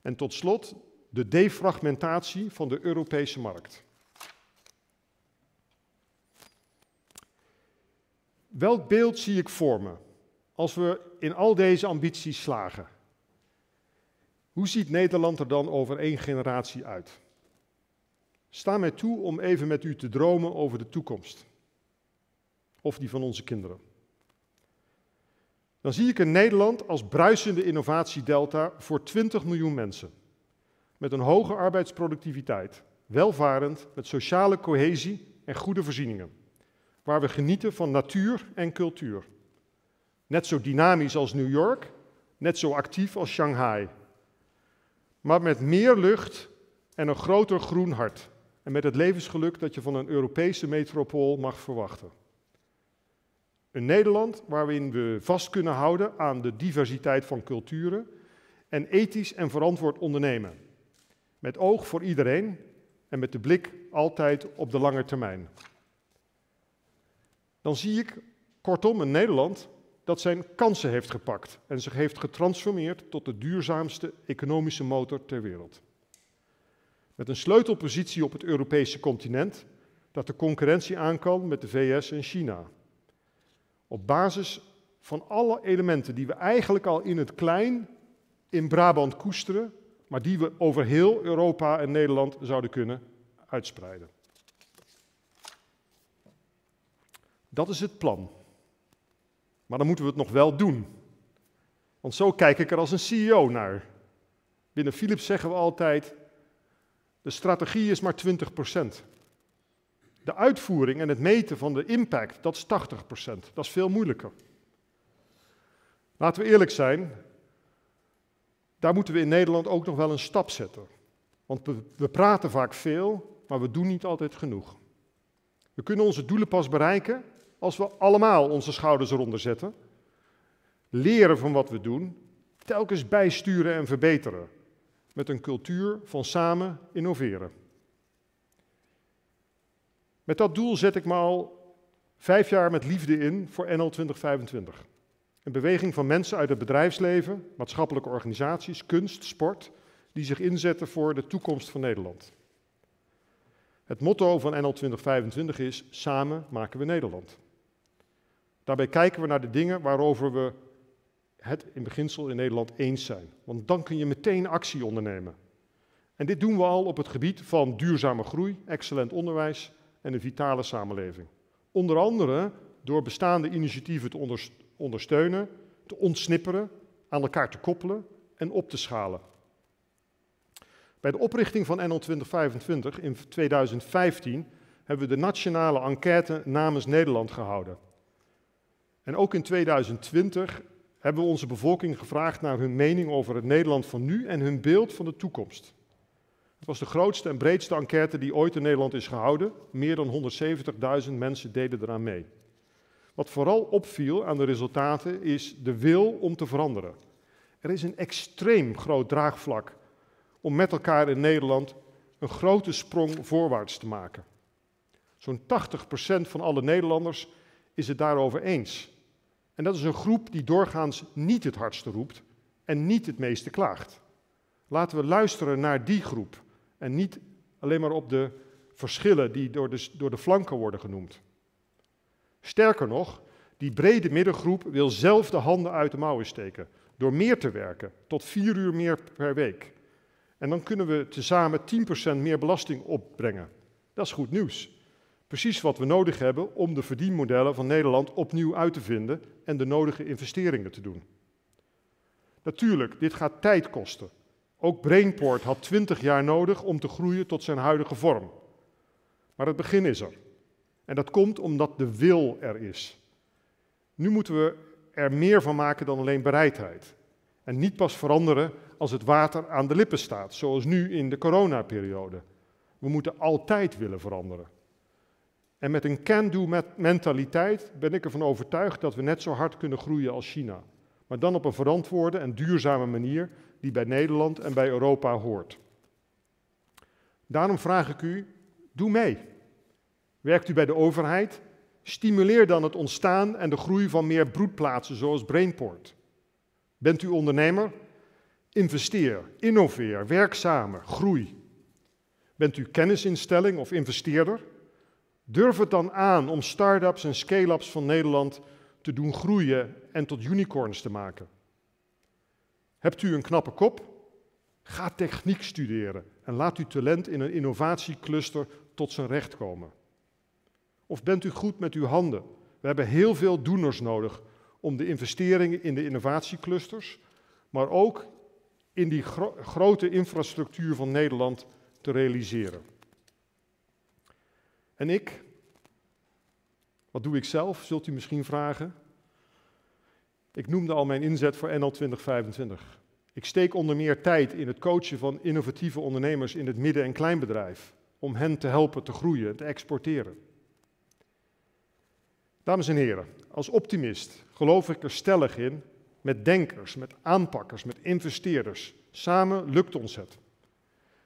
En tot slot de defragmentatie van de Europese markt. Welk beeld zie ik voor me als we in al deze ambities slagen? Hoe ziet Nederland er dan over één generatie uit? Sta mij toe om even met u te dromen over de toekomst of die van onze kinderen. Dan zie ik een Nederland als bruisende innovatiedelta voor 20 miljoen mensen. Met een hoge arbeidsproductiviteit, welvarend, met sociale cohesie en goede voorzieningen, waar we genieten van natuur en cultuur. Net zo dynamisch als New York, net zo actief als Shanghai. Maar met meer lucht en een groter groen hart. En met het levensgeluk dat je van een Europese metropool mag verwachten. Een Nederland waarin we vast kunnen houden aan de diversiteit van culturen en ethisch en verantwoord ondernemen. Met oog voor iedereen en met de blik altijd op de lange termijn. Dan zie ik kortom een Nederland dat zijn kansen heeft gepakt en zich heeft getransformeerd tot de duurzaamste economische motor ter wereld. Met een sleutelpositie op het Europese continent dat de concurrentie aan kan met de VS en China. Op basis van alle elementen die we eigenlijk al in het klein in Brabant koesteren, maar die we over heel Europa en Nederland zouden kunnen uitspreiden. Dat is het plan. Maar dan moeten we het nog wel doen. Want zo kijk ik er als een CEO naar. Binnen Philips zeggen we altijd: de strategie is maar 20%. De uitvoering en het meten van de impact, dat is 80%. Dat is veel moeilijker. Laten we eerlijk zijn, daar moeten we in Nederland ook nog wel een stap zetten. Want we, we praten vaak veel, maar we doen niet altijd genoeg. We kunnen onze doelen pas bereiken als we allemaal onze schouders eronder zetten, leren van wat we doen, telkens bijsturen en verbeteren, met een cultuur van samen innoveren. Met dat doel zet ik me al vijf jaar met liefde in voor NL 2025. Een beweging van mensen uit het bedrijfsleven, maatschappelijke organisaties, kunst, sport, die zich inzetten voor de toekomst van Nederland. Het motto van NL 2025 is: Samen maken we Nederland. Daarbij kijken we naar de dingen waarover we het in beginsel in Nederland eens zijn. Want dan kun je meteen actie ondernemen. En dit doen we al op het gebied van duurzame groei, excellent onderwijs en een vitale samenleving. Onder andere door bestaande initiatieven te ondersteunen, te ontsnipperen, aan elkaar te koppelen en op te schalen. Bij de oprichting van NL 2025 in 2015 hebben we de nationale enquête namens Nederland gehouden. En ook in 2020 hebben we onze bevolking gevraagd naar hun mening over het Nederland van nu en hun beeld van de toekomst. Het was de grootste en breedste enquête die ooit in Nederland is gehouden. Meer dan 170.000 mensen deden eraan mee. Wat vooral opviel aan de resultaten is de wil om te veranderen. Er is een extreem groot draagvlak om met elkaar in Nederland een grote sprong voorwaarts te maken. Zo'n 80% van alle Nederlanders is het daarover eens. En dat is een groep die doorgaans niet het hardste roept en niet het meeste klaagt. Laten we luisteren naar die groep en niet alleen maar op de verschillen die door de, door de flanken worden genoemd. Sterker nog, die brede middengroep wil zelf de handen uit de mouwen steken door meer te werken, tot vier uur meer per week. En dan kunnen we tezamen 10% meer belasting opbrengen. Dat is goed nieuws. Precies wat we nodig hebben om de verdienmodellen van Nederland opnieuw uit te vinden en de nodige investeringen te doen. Natuurlijk, dit gaat tijd kosten. Ook Brainport had 20 jaar nodig om te groeien tot zijn huidige vorm. Maar het begin is er. En dat komt omdat de wil er is. Nu moeten we er meer van maken dan alleen bereidheid. En niet pas veranderen als het water aan de lippen staat, zoals nu in de coronaperiode. We moeten altijd willen veranderen. En met een can-do mentaliteit ben ik ervan overtuigd dat we net zo hard kunnen groeien als China. Maar dan op een verantwoorde en duurzame manier die bij Nederland en bij Europa hoort. Daarom vraag ik u, doe mee. Werkt u bij de overheid? Stimuleer dan het ontstaan en de groei van meer broedplaatsen zoals Brainport. Bent u ondernemer? Investeer, innoveer, werk samen, groei. Bent u kennisinstelling of investeerder? Durf het dan aan om start-ups en scale-ups van Nederland te doen groeien en tot unicorns te maken. Hebt u een knappe kop? Ga techniek studeren en laat uw talent in een innovatiecluster tot zijn recht komen. Of bent u goed met uw handen? We hebben heel veel doeners nodig om de investeringen in de innovatieclusters, maar ook in die grote infrastructuur van Nederland te realiseren. En ik? Wat doe ik zelf, zult u misschien vragen? Ik noemde al mijn inzet voor NL 2025. Ik steek onder meer tijd in het coachen van innovatieve ondernemers in het midden- en kleinbedrijf, om hen te helpen te groeien, te exporteren. Dames en heren, als optimist geloof ik er stellig in, met denkers, met aanpakkers, met investeerders. Samen lukt ons het.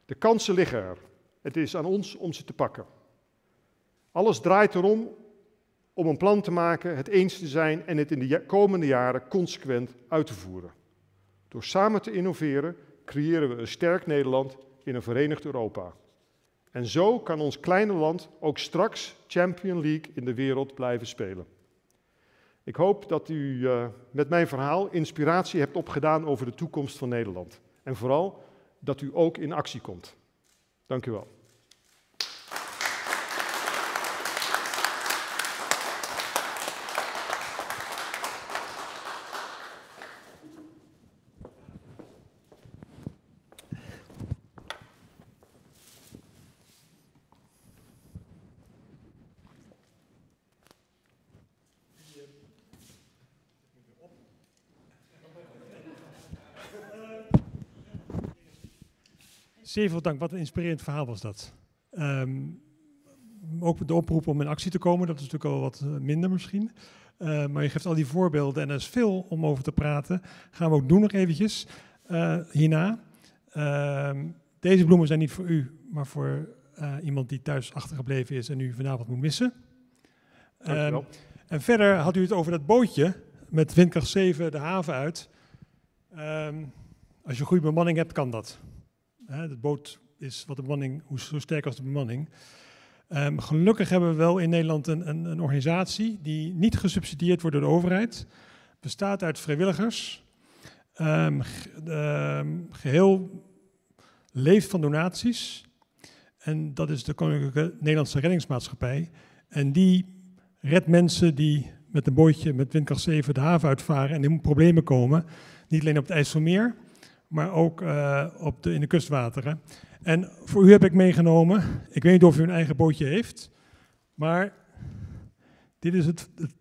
De kansen liggen er. Het is aan ons om ze te pakken. Alles draait erom om een plan te maken, het eens te zijn en het in de komende jaren consequent uit te voeren. Door samen te innoveren creëren we een sterk Nederland in een verenigd Europa. En zo kan ons kleine land ook straks Champion League in de wereld blijven spelen. Ik hoop dat u uh, met mijn verhaal inspiratie hebt opgedaan over de toekomst van Nederland. En vooral dat u ook in actie komt. Dank u wel. Zeer veel dank, wat een inspirerend verhaal was dat. Um, ook de oproep om in actie te komen, dat is natuurlijk al wat eh, minder misschien. Uh, maar je geeft al die voorbeelden en er is veel om over te praten. Gaan we ook doen nog eventjes uh, hierna. Uh, deze bloemen zijn niet voor u, maar voor iemand die thuis achtergebleven is en u vanavond moet missen. Um, en verder had u het over dat bootje met windkracht 7 de haven uit. Als je goede bemanning hebt, kan dat. De boot is wat de bemanning, hoe sterk als de bemanning. Um, gelukkig hebben we wel in Nederland een, een, een, organisatie die niet gesubsidieerd wordt door de overheid. Bestaat uit vrijwilligers. Um, um, geheel leeft van donaties. En dat is de Koninklijke Nederlandse Reddingsmaatschappij. En die redt mensen die met een bootje met windkracht 7 de haven uitvaren en in problemen komen. Niet alleen op het IJsselmeer, maar ook uh, op de, in de kustwateren. En voor u heb ik meegenomen, ik weet niet of u een eigen bootje heeft, maar dit is het, het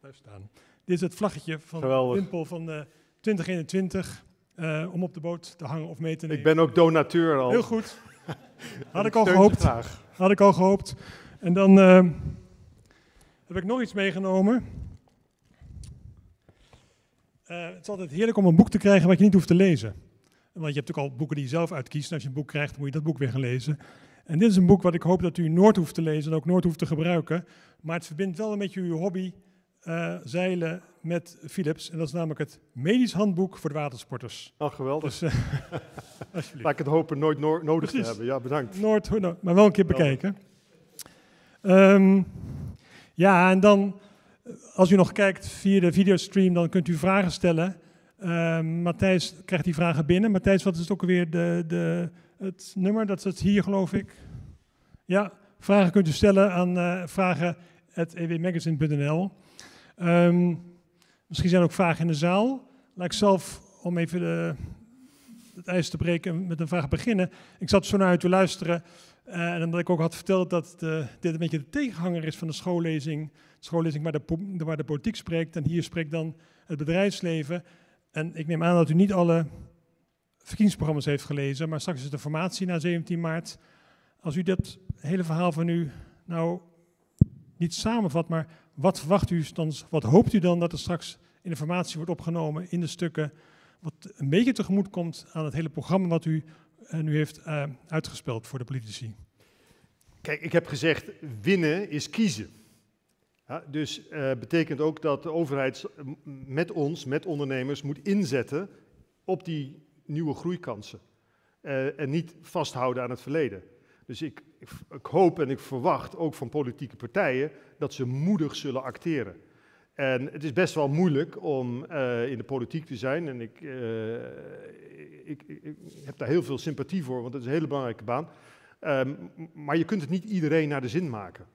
blijf staan. Dit is het vlaggetje van Geweldig. de Wimpel van uh, 2021 uh, om op de boot te hangen of mee te nemen. Ik ben ook donateur al. Heel goed. Had ik al gehoopt. Had ik al gehoopt. En dan uh, heb ik nog iets meegenomen. Uh, het is altijd heerlijk om een boek te krijgen wat je niet hoeft te lezen. Want je hebt natuurlijk al boeken die je zelf uitkiest. En als je een boek krijgt, dan moet je dat boek weer gaan lezen. En dit is een boek wat ik hoop dat u nooit hoeft te lezen en ook nooit hoeft te gebruiken. Maar het verbindt wel een beetje uw hobby uh, zeilen met Philips. En dat is namelijk het Medisch Handboek voor de watersporters. Oh, geweldig. Dus, uh, alsjeblieft. Laat ik het hopen nooit no nodig Precies. te hebben. Ja, bedankt. Nooit, no maar wel een keer bekijken. Um, ja, en dan, als u nog kijkt via de videostream, dan kunt u vragen stellen. Uh, Matthijs krijgt die vragen binnen. Matthijs, wat is het ook alweer de, de, het nummer? Dat is hier, geloof ik. Ja, vragen kunt u stellen aan uh, vragen.ewmagazine.nl. Um, misschien zijn er ook vragen in de zaal. Laat ik zelf, om even de, het ijs te breken, met een vraag beginnen. Ik zat zo naar u te luisteren. Uh, en omdat ik ook had verteld dat de, dit een beetje de tegenhanger is van de schoollezing. Schoollezing waar de, waar de politiek spreekt. En hier spreekt dan het bedrijfsleven. En ik neem aan dat u niet alle verkiezingsprogramma's heeft gelezen, maar straks is de formatie na 17 maart. Als u dat hele verhaal van u nou niet samenvat, maar wat verwacht u dan, wat hoopt u dan dat er straks in de formatie wordt opgenomen, in de stukken, wat een beetje tegemoet komt aan het hele programma wat u uh, nu heeft uh, uitgespeeld voor de politici? Kijk, ik heb gezegd, winnen is kiezen. Dus uh, betekent ook dat de overheid met ons, met ondernemers, moet inzetten op die nieuwe groeikansen. Uh, en niet vasthouden aan het verleden. Dus ik, ik, hoop en ik verwacht ook van politieke partijen dat ze moedig zullen acteren. En het is best wel moeilijk om uh, in de politiek te zijn. En ik, ik, heb daar heel veel sympathie voor, want het is een hele belangrijke baan. Um, maar je kunt het niet iedereen naar de zin maken.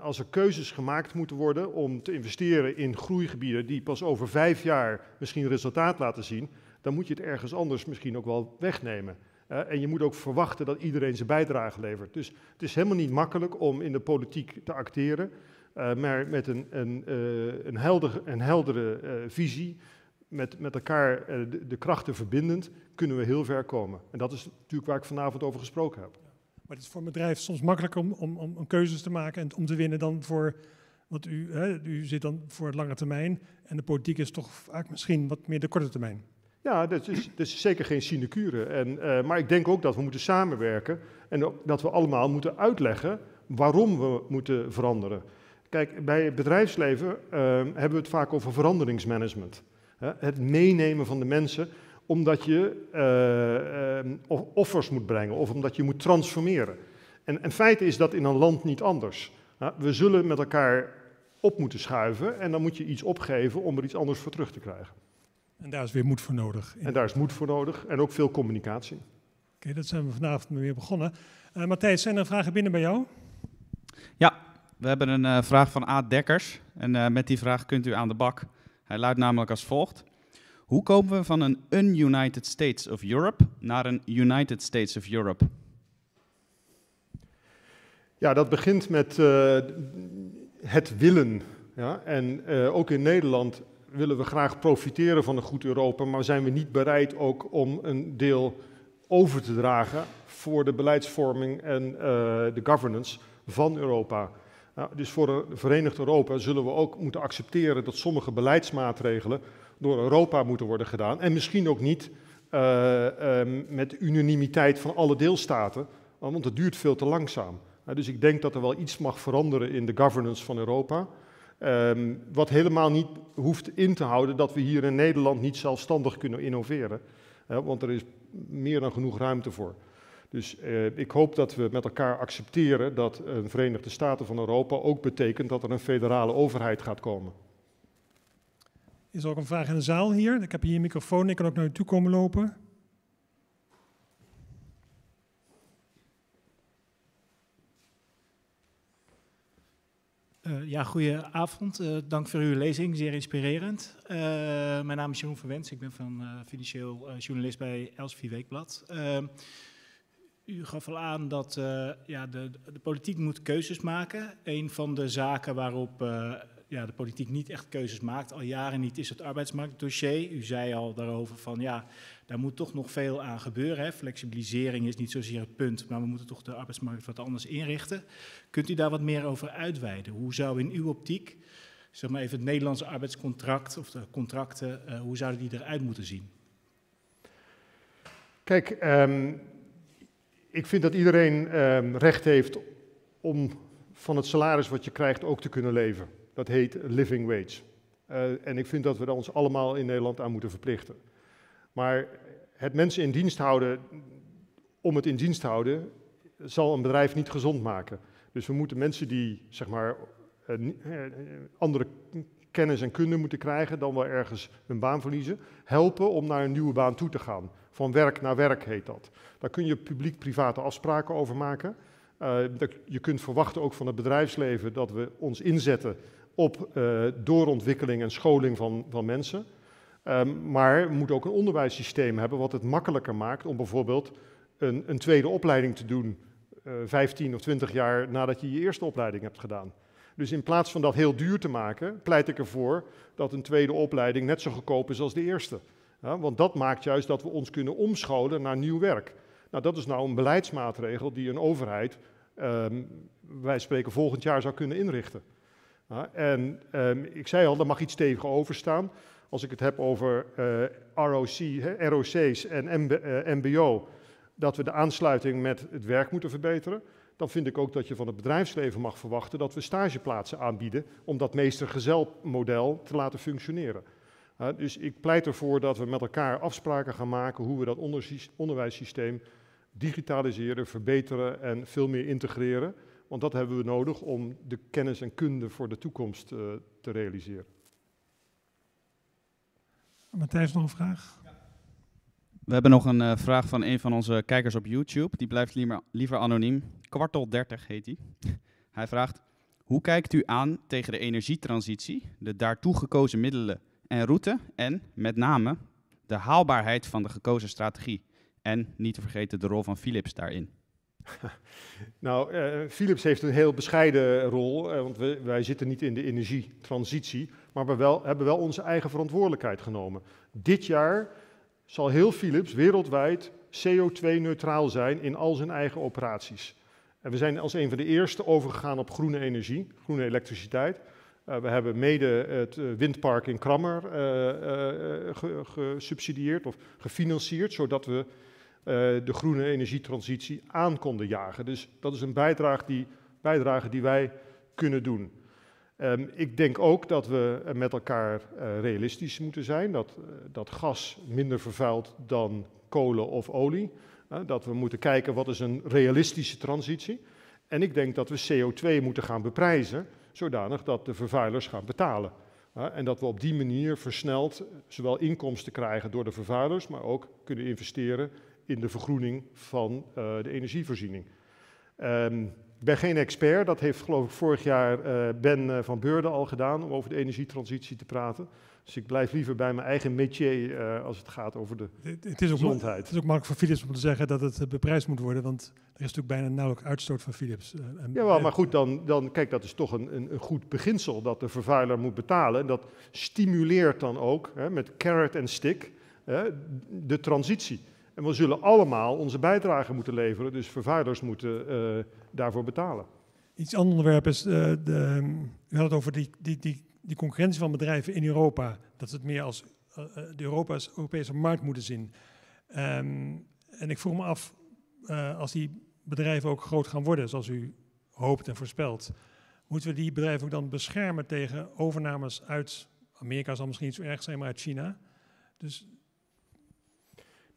Als er keuzes gemaakt moeten worden om te investeren in groeigebieden die pas over vijf jaar misschien resultaat laten zien, dan moet je het ergens anders misschien ook wel wegnemen. en je moet ook verwachten dat iedereen zijn bijdrage levert. Dus het is helemaal niet makkelijk om in de politiek te acteren, maar met een, een, helder, een heldere visie, met, met elkaar de krachten verbindend, kunnen we heel ver komen. En dat is natuurlijk waar ik vanavond over gesproken heb. Maar het is voor een bedrijf soms makkelijker om, om, om keuzes te maken en om te winnen dan voor want u, hè, u zit dan voor het lange termijn en de politiek is toch vaak misschien wat meer de korte termijn. Ja, dat is, dat is zeker geen sinecure. En, uh, maar ik denk ook dat we moeten samenwerken en dat we allemaal moeten uitleggen waarom we moeten veranderen. Kijk, bij het bedrijfsleven uh, hebben we het vaak over veranderingsmanagement. Het meenemen van de mensen omdat je uh, offers moet brengen of omdat je moet transformeren. En, en feit is dat in een land niet anders. We zullen met elkaar op moeten schuiven en dan moet je iets opgeven om er iets anders voor terug te krijgen. En daar is weer moed voor nodig. En daar is moed voor nodig en ook veel communicatie. Oké, dat zijn we vanavond weer begonnen. Uh, Matthijs, zijn er vragen binnen bij jou? Ja, we hebben een uh, vraag van A. Dekkers. En uh, met die vraag kunt u aan de bak. Hij luidt namelijk als volgt. Hoe komen we van een United States of Europe naar een United States of Europe? Ja, dat begint met het willen. Ja? En uh, ook in Nederland willen we graag profiteren van een goed Europa, maar zijn we niet bereid ook om een deel over te dragen voor de beleidsvorming en uh, de governance van Europa. dus voor een verenigd Europa zullen we ook moeten accepteren dat sommige beleidsmaatregelen door Europa moeten worden gedaan. En misschien ook niet uh, met unanimiteit van alle deelstaten, want het duurt veel te langzaam dus ik denk dat er wel iets mag veranderen in de governance van Europa. Um, wat helemaal niet hoeft in te houden dat we hier in Nederland niet zelfstandig kunnen innoveren. want er is meer dan genoeg ruimte voor. Dus ik hoop dat we met elkaar accepteren dat een Verenigde Staten van Europa ook betekent dat er een federale overheid gaat komen. Is er ook een vraag in de zaal hier? Ik heb hier een microfoon, ik kan ook naar u toe komen lopen. Uh, ja, goedenavond. Uh, dank voor uw lezing, zeer inspirerend. Uh, mijn naam is Jeroen Verwens, ik ben van financieel journalist bij Elsevier Weekblad. u gaf al aan dat ja, de, de, politiek moet keuzes maken. Een van de zaken waarop ja, de politiek niet echt keuzes maakt, al jaren niet, is het arbeidsmarktdossier. U zei al daarover van ja, daar moet toch nog veel aan gebeuren. Hè. Flexibilisering is niet zozeer het punt, maar we moeten toch de arbeidsmarkt wat anders inrichten. Kunt u daar wat meer over uitweiden? Hoe zou in uw optiek, zeg maar even het Nederlandse arbeidscontract of de contracten, uh, hoe zouden die eruit moeten zien? Kijk, um, ik vind dat iedereen um, recht heeft om van het salaris wat je krijgt ook te kunnen leven. Dat heet living wage. Uh, en ik vind dat we ons allemaal in Nederland aan moeten verplichten. Maar het mensen in dienst houden om het in dienst te houden, zal een bedrijf niet gezond maken. Dus we moeten mensen die zeg maar, uh, andere kennis en kunde moeten krijgen, dan wel ergens hun baan verliezen, helpen om naar een nieuwe baan toe te gaan. Van werk naar werk heet dat. Daar kun je publiek-private afspraken over maken. Je kunt verwachten ook van het bedrijfsleven dat we ons inzetten op uh, doorontwikkeling en scholing van, van mensen. Um, maar we moeten ook een onderwijssysteem hebben wat het makkelijker maakt om bijvoorbeeld een, een tweede opleiding te doen, uh, eh, 15 of 20 jaar nadat je je eerste opleiding hebt gedaan. Dus in plaats van dat heel duur te maken, pleit ik ervoor dat een tweede opleiding net zo goedkoop is als de eerste. Want dat maakt juist dat we ons kunnen omscholen naar nieuw werk. Nou, dat is nou een beleidsmaatregel die een overheid, um, wij spreken volgend jaar, zou kunnen inrichten. En um, ik zei al, daar mag iets tegenover staan. Als ik het heb over uh, ROC, ROC's en MB, MBO, dat we de aansluiting met het werk moeten verbeteren. Dan vind ik ook dat je van het bedrijfsleven mag verwachten dat we stageplaatsen aanbieden om dat meester-gezel-model te laten functioneren. Dus ik pleit ervoor dat we met elkaar afspraken gaan maken hoe we dat onderwijssysteem digitaliseren, verbeteren en veel meer integreren. Want dat hebben we nodig om de kennis en kunde voor de toekomst uh, te realiseren. Matthijs, nog een vraag? We hebben nog een uh, vraag van een van onze kijkers op YouTube. Die blijft liever, liever anoniem. Kwartel 30 heet hij. hij vraagt: Hoe kijkt u aan tegen de energietransitie, de daartoe gekozen middelen en route en met name de haalbaarheid van de gekozen strategie? En niet te vergeten de rol van Philips daarin. Nou, uh, Philips heeft een heel bescheiden rol, uh, want we, wij zitten niet in de energietransitie, maar we wel, hebben wel onze eigen verantwoordelijkheid genomen. Dit jaar zal heel Philips wereldwijd CO2-neutraal zijn in al zijn eigen operaties. En we zijn als een van de eerste overgegaan op groene energie, groene elektriciteit. Uh, we hebben mede het windpark in Krammer gesubsidieerd of gefinancierd, zodat we de groene energietransitie aan konden jagen. Dus dat is een bijdrage die, die wij kunnen doen. Um, ik denk ook dat we met elkaar uh, realistisch moeten zijn, dat, dat gas minder vervuilt dan kolen of olie. dat we moeten kijken wat is een realistische transitie. En ik denk dat we CO2 moeten gaan beprijzen, zodanig dat de vervuilers gaan betalen. en dat we op die manier versneld zowel inkomsten krijgen door de vervuilers, maar ook kunnen investeren in de vergroening van uh, de energievoorziening. Um, ik ben geen expert, dat heeft geloof ik vorig jaar uh, Ben uh, van Beurden al gedaan om over de energietransitie te praten. Dus ik blijf liever bij mijn eigen métier uh, als het gaat over de het, het is ook gezondheid. Het is ook makkelijk voor Philips om te zeggen dat het beprijsd moet worden, want er is natuurlijk bijna nauwelijks uitstoot van Philips. ja, wel, maar goed, dan, dan kijk, dat is toch een, een, een, goed beginsel dat de vervuiler moet betalen. En dat stimuleert dan ook hè, met carrot en stick hè, de transitie. En we zullen allemaal onze bijdrage moeten leveren, dus vervuilers moeten uh, daarvoor betalen. Iets ander onderwerp is, uh, de, u had het over die, die, die, die concurrentie van bedrijven in Europa, dat ze het meer als uh, de Europa's, Europese markt moeten zien. Um, en ik vroeg me af, als die bedrijven ook groot gaan worden, zoals u hoopt en voorspelt, moeten we die bedrijven ook dan beschermen tegen overnames uit Amerika, zal misschien niet zo erg zijn, maar uit China. Dus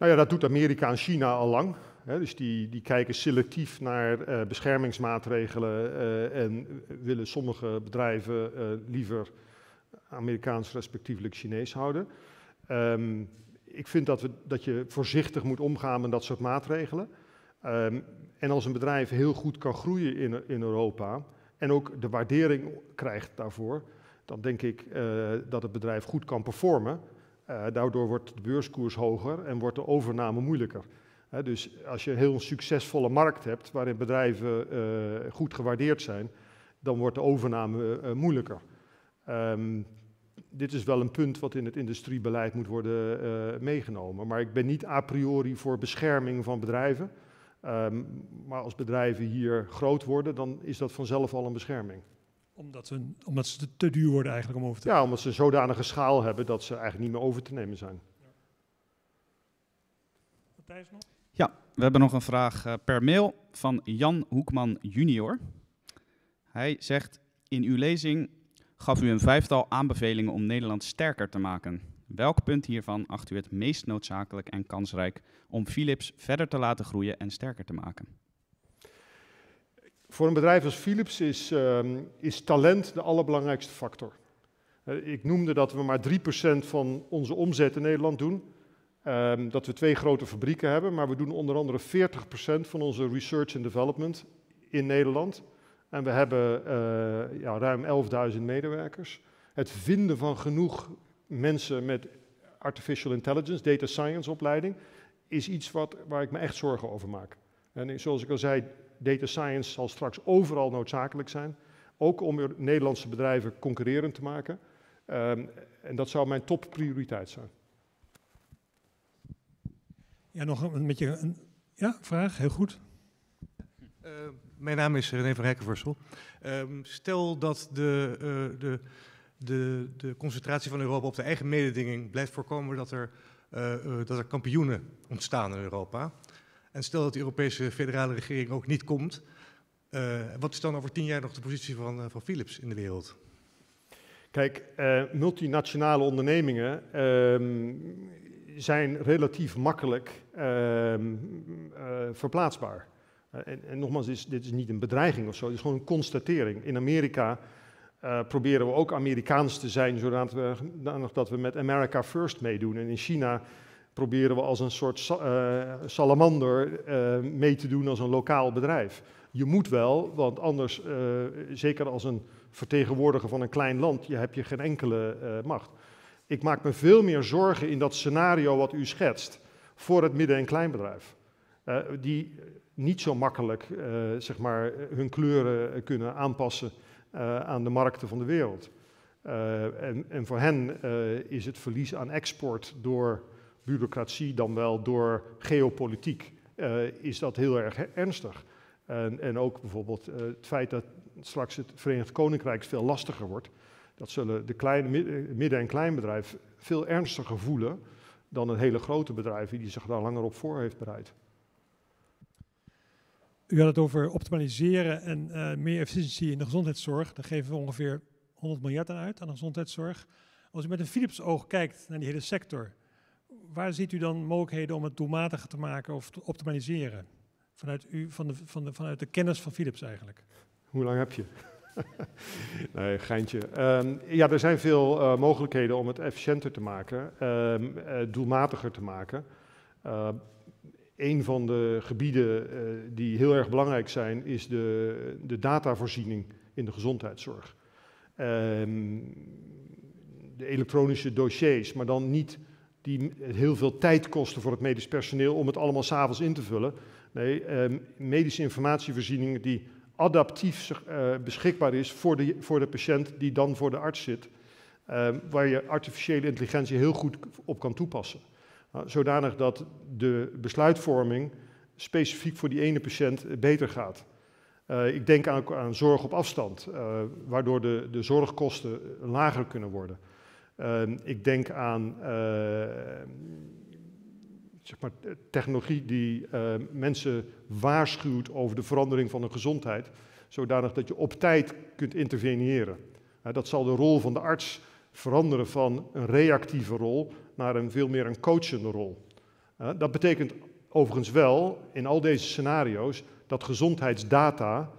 nou ja, dat doet Amerika en China al lang. Dus die, die kijken selectief naar uh, beschermingsmaatregelen uh, en willen sommige bedrijven uh, liever Amerikaans respectievelijk Chinees houden. Um, ik vind dat, we, dat je voorzichtig moet omgaan met dat soort maatregelen. Um, en als een bedrijf heel goed kan groeien in, in Europa en ook de waardering krijgt daarvoor, dan denk ik dat het bedrijf goed kan performen. Uh, daardoor wordt de beurskoers hoger en wordt de overname moeilijker. Dus als je een heel succesvolle markt hebt waarin bedrijven uh, goed gewaardeerd zijn, dan wordt de overname moeilijker. Um, dit is wel een punt wat in het industriebeleid moet worden meegenomen. Maar ik ben niet a priori voor bescherming van bedrijven. Um, maar als bedrijven hier groot worden, dan is dat vanzelf al een bescherming omdat ze, omdat ze te, duur worden eigenlijk om over te nemen? Ja, omdat ze zodanige schaal hebben dat ze eigenlijk niet meer over te nemen zijn. Ja. Matthijs nog? Ja, we hebben nog een vraag uh, per mail van Jan Hoekman junior. Hij zegt, in uw lezing gaf u een vijftal aanbevelingen om Nederland sterker te maken. Welk punt hiervan acht u het meest noodzakelijk en kansrijk om Philips verder te laten groeien en sterker te maken? Voor een bedrijf als Philips is, uh, is talent de allerbelangrijkste factor. Uh, ik noemde dat we maar 3% van onze omzet in Nederland doen. Uh, dat we twee grote fabrieken hebben, maar we doen onder andere 40% van onze research and development in Nederland. En we hebben eh, ja, ruim 11.000 medewerkers. Het vinden van genoeg mensen met artificial intelligence, data science opleiding, is iets wat, waar ik me echt zorgen over maak. En zoals ik al zei, Data science zal straks overal noodzakelijk zijn, ook om Nederlandse bedrijven concurrerend te maken. Um, en dat zou mijn topprioriteit zijn. Ja, nog een beetje een ja, vraag, heel goed. Uh, mijn naam is René van Hekkenversel. Uh, stel dat de, uh, de, de, de concentratie van Europa op de eigen mededinging blijft voorkomen dat er, uh, dat er kampioenen ontstaan in Europa. En stel dat de Europese federale regering ook niet komt, uh, wat is dan over tien jaar nog de positie van, uh, van Philips in de wereld? Kijk, uh, multinationale ondernemingen ehm, zijn relatief makkelijk ehm, verplaatsbaar. En, en, nogmaals, dit is, dit is, niet een bedreiging of zo, het is gewoon een constatering. In Amerika proberen we ook Amerikaans te zijn, zodat we, dat we met America First meedoen. En in China proberen we als een soort uh, salamander uh, mee te doen als een lokaal bedrijf. Je moet wel, want anders, uh, zeker als een vertegenwoordiger van een klein land, je hebt je geen enkele macht. Ik maak me veel meer zorgen in dat scenario wat u schetst, voor het midden- en kleinbedrijf. Die niet zo makkelijk zeg maar, hun kleuren kunnen aanpassen aan de markten van de wereld. En, en, voor hen is het verlies aan export door bureaucratie dan wel door geopolitiek, is dat heel erg ernstig. En, en ook bijvoorbeeld het feit dat straks het Verenigd Koninkrijk veel lastiger wordt. Dat zullen de kleine, midden- en kleinbedrijf veel ernstiger voelen dan een hele grote bedrijf die zich daar langer op voor heeft bereid. U had het over optimaliseren en meer efficiëntie in de gezondheidszorg. Daar geven we ongeveer 100 miljard aan uit, aan de gezondheidszorg. Als u met een Philips oog kijkt naar die hele sector, waar ziet u dan mogelijkheden om het doelmatiger te maken of te optimaliseren? Vanuit, u, van de, van de, vanuit de kennis van Philips eigenlijk. Hoe lang heb je? nee, geintje. Um, ja, er zijn veel uh, mogelijkheden om het efficiënter te maken, um, uh, doelmatiger te maken. Uh, een van de gebieden die heel erg belangrijk zijn, is de, de datavoorziening in de gezondheidszorg. De elektronische dossiers, maar dan niet die heel veel tijd kosten voor het medisch personeel om het allemaal s'avonds in te vullen. Nee, medische informatievoorziening die adaptief uh, beschikbaar is voor de, voor de patiënt die dan voor de arts zit. Uh, waar je artificiële intelligentie heel goed op kan toepassen. Uh, zodanig dat de besluitvorming specifiek voor die ene patiënt beter gaat. Eh, ik denk aan, aan, zorg op afstand, eh, waardoor de, de zorgkosten lager kunnen worden. Ehm, ik denk aan zeg maar, technologie die uh, mensen waarschuwt over de verandering van de gezondheid, zodanig dat je op tijd kunt interveneren. Dat zal de rol van de arts veranderen van een reactieve rol naar een veel meer een coachende rol. Dat betekent overigens wel in al deze scenario's dat gezondheidsdata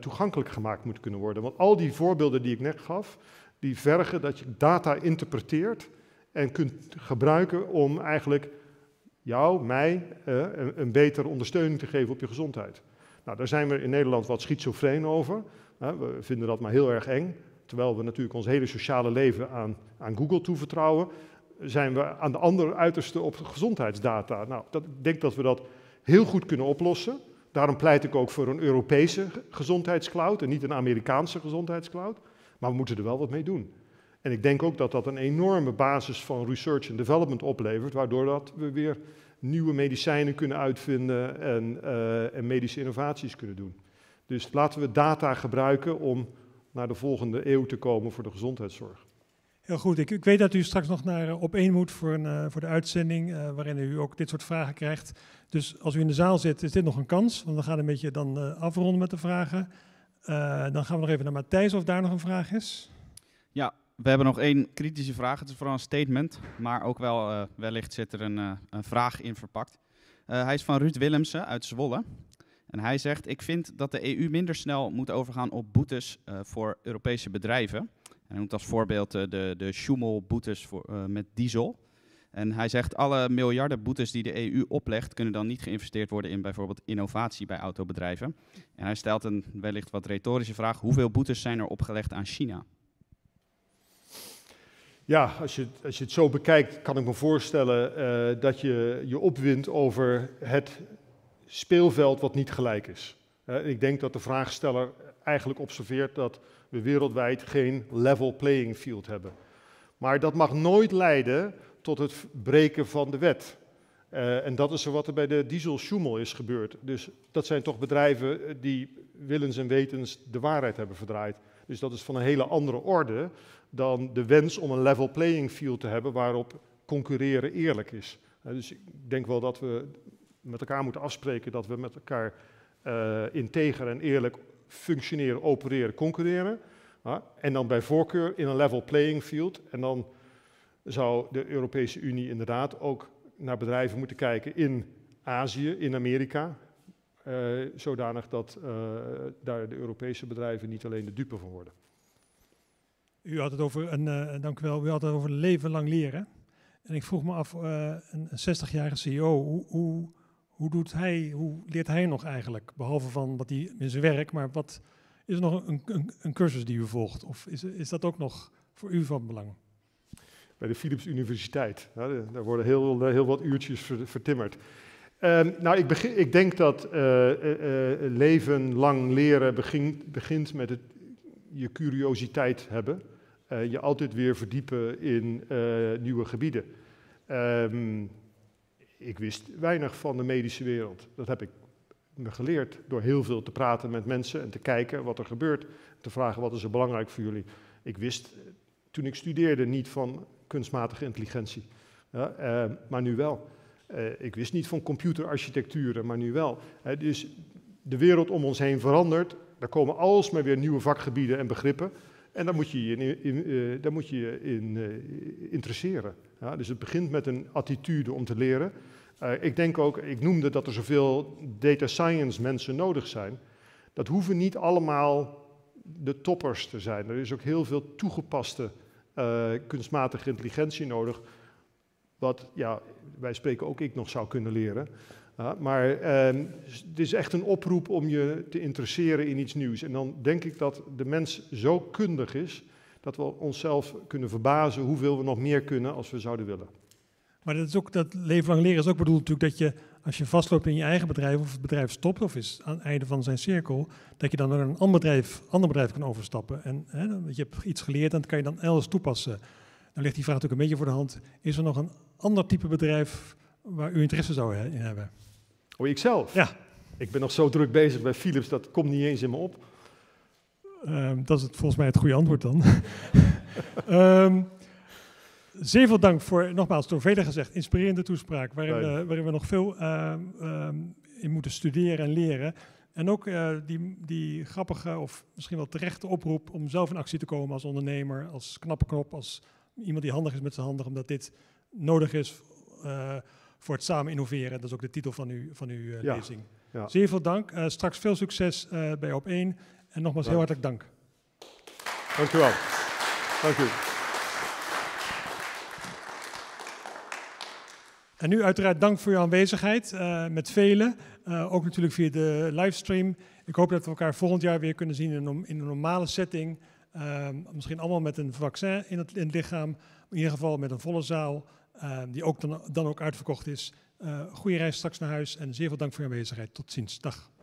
toegankelijk gemaakt moet kunnen worden. Want al die voorbeelden die ik net gaf, die vergen dat je data interpreteert en kunt gebruiken om eigenlijk jou, mij, uh, een, betere ondersteuning te geven op je gezondheid. Nou, daar zijn we in Nederland wat schizofreen over. Uh, we vinden dat maar heel erg eng. Terwijl we natuurlijk ons hele sociale leven aan, aan Google toevertrouwen, zijn we aan de andere uiterste op gezondheidsdata. Nou, dat, ik denk dat we dat heel goed kunnen oplossen. Daarom pleit ik ook voor een Europese gezondheidscloud en niet een Amerikaanse gezondheidscloud. Maar we moeten er wel wat mee doen. En ik denk ook dat dat een enorme basis van research en development oplevert, waardoor dat we weer nieuwe medicijnen kunnen uitvinden en, uh, en medische innovaties kunnen doen. Dus laten we data gebruiken om naar de volgende eeuw te komen voor de gezondheidszorg. Heel goed. Ik, ik weet dat u straks nog naar uh, op één moet voor, een, uh, voor de uitzending, waarin u ook dit soort vragen krijgt. Dus als u in de zaal zit, is dit nog een kans, want we gaan een beetje dan afronden met de vragen. Dan gaan we nog even naar Matthijs of daar nog een vraag is. Ja, we hebben nog één kritische vraag. Het is vooral een statement, maar ook wel uh, wellicht zit er een, uh, een vraag in verpakt. Hij is van Ruud Willemsen uit Zwolle. En hij zegt: Ik vind dat de EU minder snel moet overgaan op boetes voor Europese bedrijven. En hij noemt als voorbeeld de, de Schumel-boetes met diesel. En hij zegt: Alle miljarden boetes die de EU oplegt, kunnen dan niet geïnvesteerd worden in bijvoorbeeld innovatie bij autobedrijven. En hij stelt een wellicht wat retorische vraag: Hoeveel boetes zijn er opgelegd aan China? Ja, als je, als je het zo bekijkt, kan ik me voorstellen uh, dat je je opwindt over het speelveld wat niet gelijk is. Uh, ik denk dat de vraagsteller eigenlijk observeert dat we wereldwijd geen level playing field hebben. Maar dat mag nooit leiden tot het breken van de wet. Uh, en dat is wat er bij de diesel Schumel is gebeurd. Dus dat zijn toch bedrijven die willens en wetens de waarheid hebben verdraaid. Dus dat is van een hele andere orde dan de wens om een level playing field te hebben waarop concurreren eerlijk is. Dus ik denk wel dat we met elkaar moeten afspreken dat we met elkaar integer en eerlijk functioneren, opereren, concurreren. En dan bij voorkeur in een level playing field. En dan zou de Europese Unie inderdaad ook naar bedrijven moeten kijken in Azië, in Amerika. Uh, zodanig dat uh, daar de Europese bedrijven niet alleen de dupe van worden. U had het over een, uh, dank u wel, u had het over leven lang leren. En ik vroeg me af, uh, een 60-jarige CEO, hoe, hoe, hoe, doet hij, hoe leert hij nog eigenlijk? Behalve van wat hij in zijn werk, maar wat is er nog een, een, een cursus die u volgt? Of is, is dat ook nog voor u van belang? Bij de Philips Universiteit. Daar worden heel, heel wat uurtjes ver- vertimmerd. Ehm, nou, ik, begin, ik denk dat eh, eh, eh, leven lang leren begint, begint met het, je curiositeit hebben. Eh, je altijd weer verdiepen in eh, nieuwe gebieden. Ehm, ik wist weinig van de medische wereld. Dat heb ik me geleerd door heel veel te praten met mensen en te kijken wat er gebeurt. Te vragen wat is er belangrijk voor jullie. Ik wist eh, toen ik studeerde niet van kunstmatige intelligentie, ja, eh, maar nu wel. Eh, ik wist niet van computerarchitecturen, maar nu wel. Dus de wereld om ons heen verandert. Daar komen alsmaar weer nieuwe vakgebieden en begrippen. En daar moet je je in, eh, daar moet je je in interesseren. Ja, dus het begint met een attitude om te leren. Ik denk ook, ik noemde dat er zoveel data science mensen nodig zijn. Dat hoeven niet allemaal de toppers te zijn. Er is ook heel veel toegepaste eh, kunstmatige intelligentie nodig. Wat, ja, wij spreken ook ik nog zou kunnen leren. Maar ehm, het is echt een oproep om je te interesseren in iets nieuws. En dan denk ik dat de mens zo kundig is dat we onszelf kunnen verbazen hoeveel we nog meer kunnen als we zouden willen. Maar dat, is ook, dat leven lang leren is ook bedoeld natuurlijk dat je, als je vastloopt in je eigen bedrijf, of het bedrijf stopt of is aan het einde van zijn cirkel, dat je dan naar een ander bedrijf, ander bedrijf kan overstappen. En hè, je hebt iets geleerd en dat kan je dan elders toepassen. Dan ligt die vraag natuurlijk een beetje voor de hand. Is er nog een ander type bedrijf waar u interesse zou in hebben? Oh, ikzelf? Ja. Ik ben nog zo druk bezig bij Philips, dat komt niet eens in me op. Ehm, dat is het, volgens mij het goede antwoord dan. Ehm, zeer veel dank voor, nogmaals, door velen gezegd, inspirerende toespraak, waarin, waarin we nog veel ehm, ehm, in moeten studeren en leren. En ook eh, die, die grappige of misschien wel terechte oproep om zelf in actie te komen als ondernemer, als knappe knop, als iemand die handig is met zijn handen, omdat dit nodig is eh, voor het samen innoveren. Dat is ook de titel van, uw van uw eh, Ja, lezing. ja. Zeer veel dank. Straks veel succes bij Op 1. En nogmaals heel hartelijk dank. Dank u wel. Dank u. En nu uiteraard dank voor uw aanwezigheid eh, met velen. Eh, ook natuurlijk via de livestream. Ik hoop dat we elkaar volgend jaar weer kunnen zien in een, in een normale setting. Ehm, misschien allemaal met een vaccin in het, in lichaam. In ieder geval met een volle zaal. die ook dan, dan ook uitverkocht is. Eh goede reis straks naar huis. En zeer veel dank voor uw aanwezigheid. Tot ziens. Dag.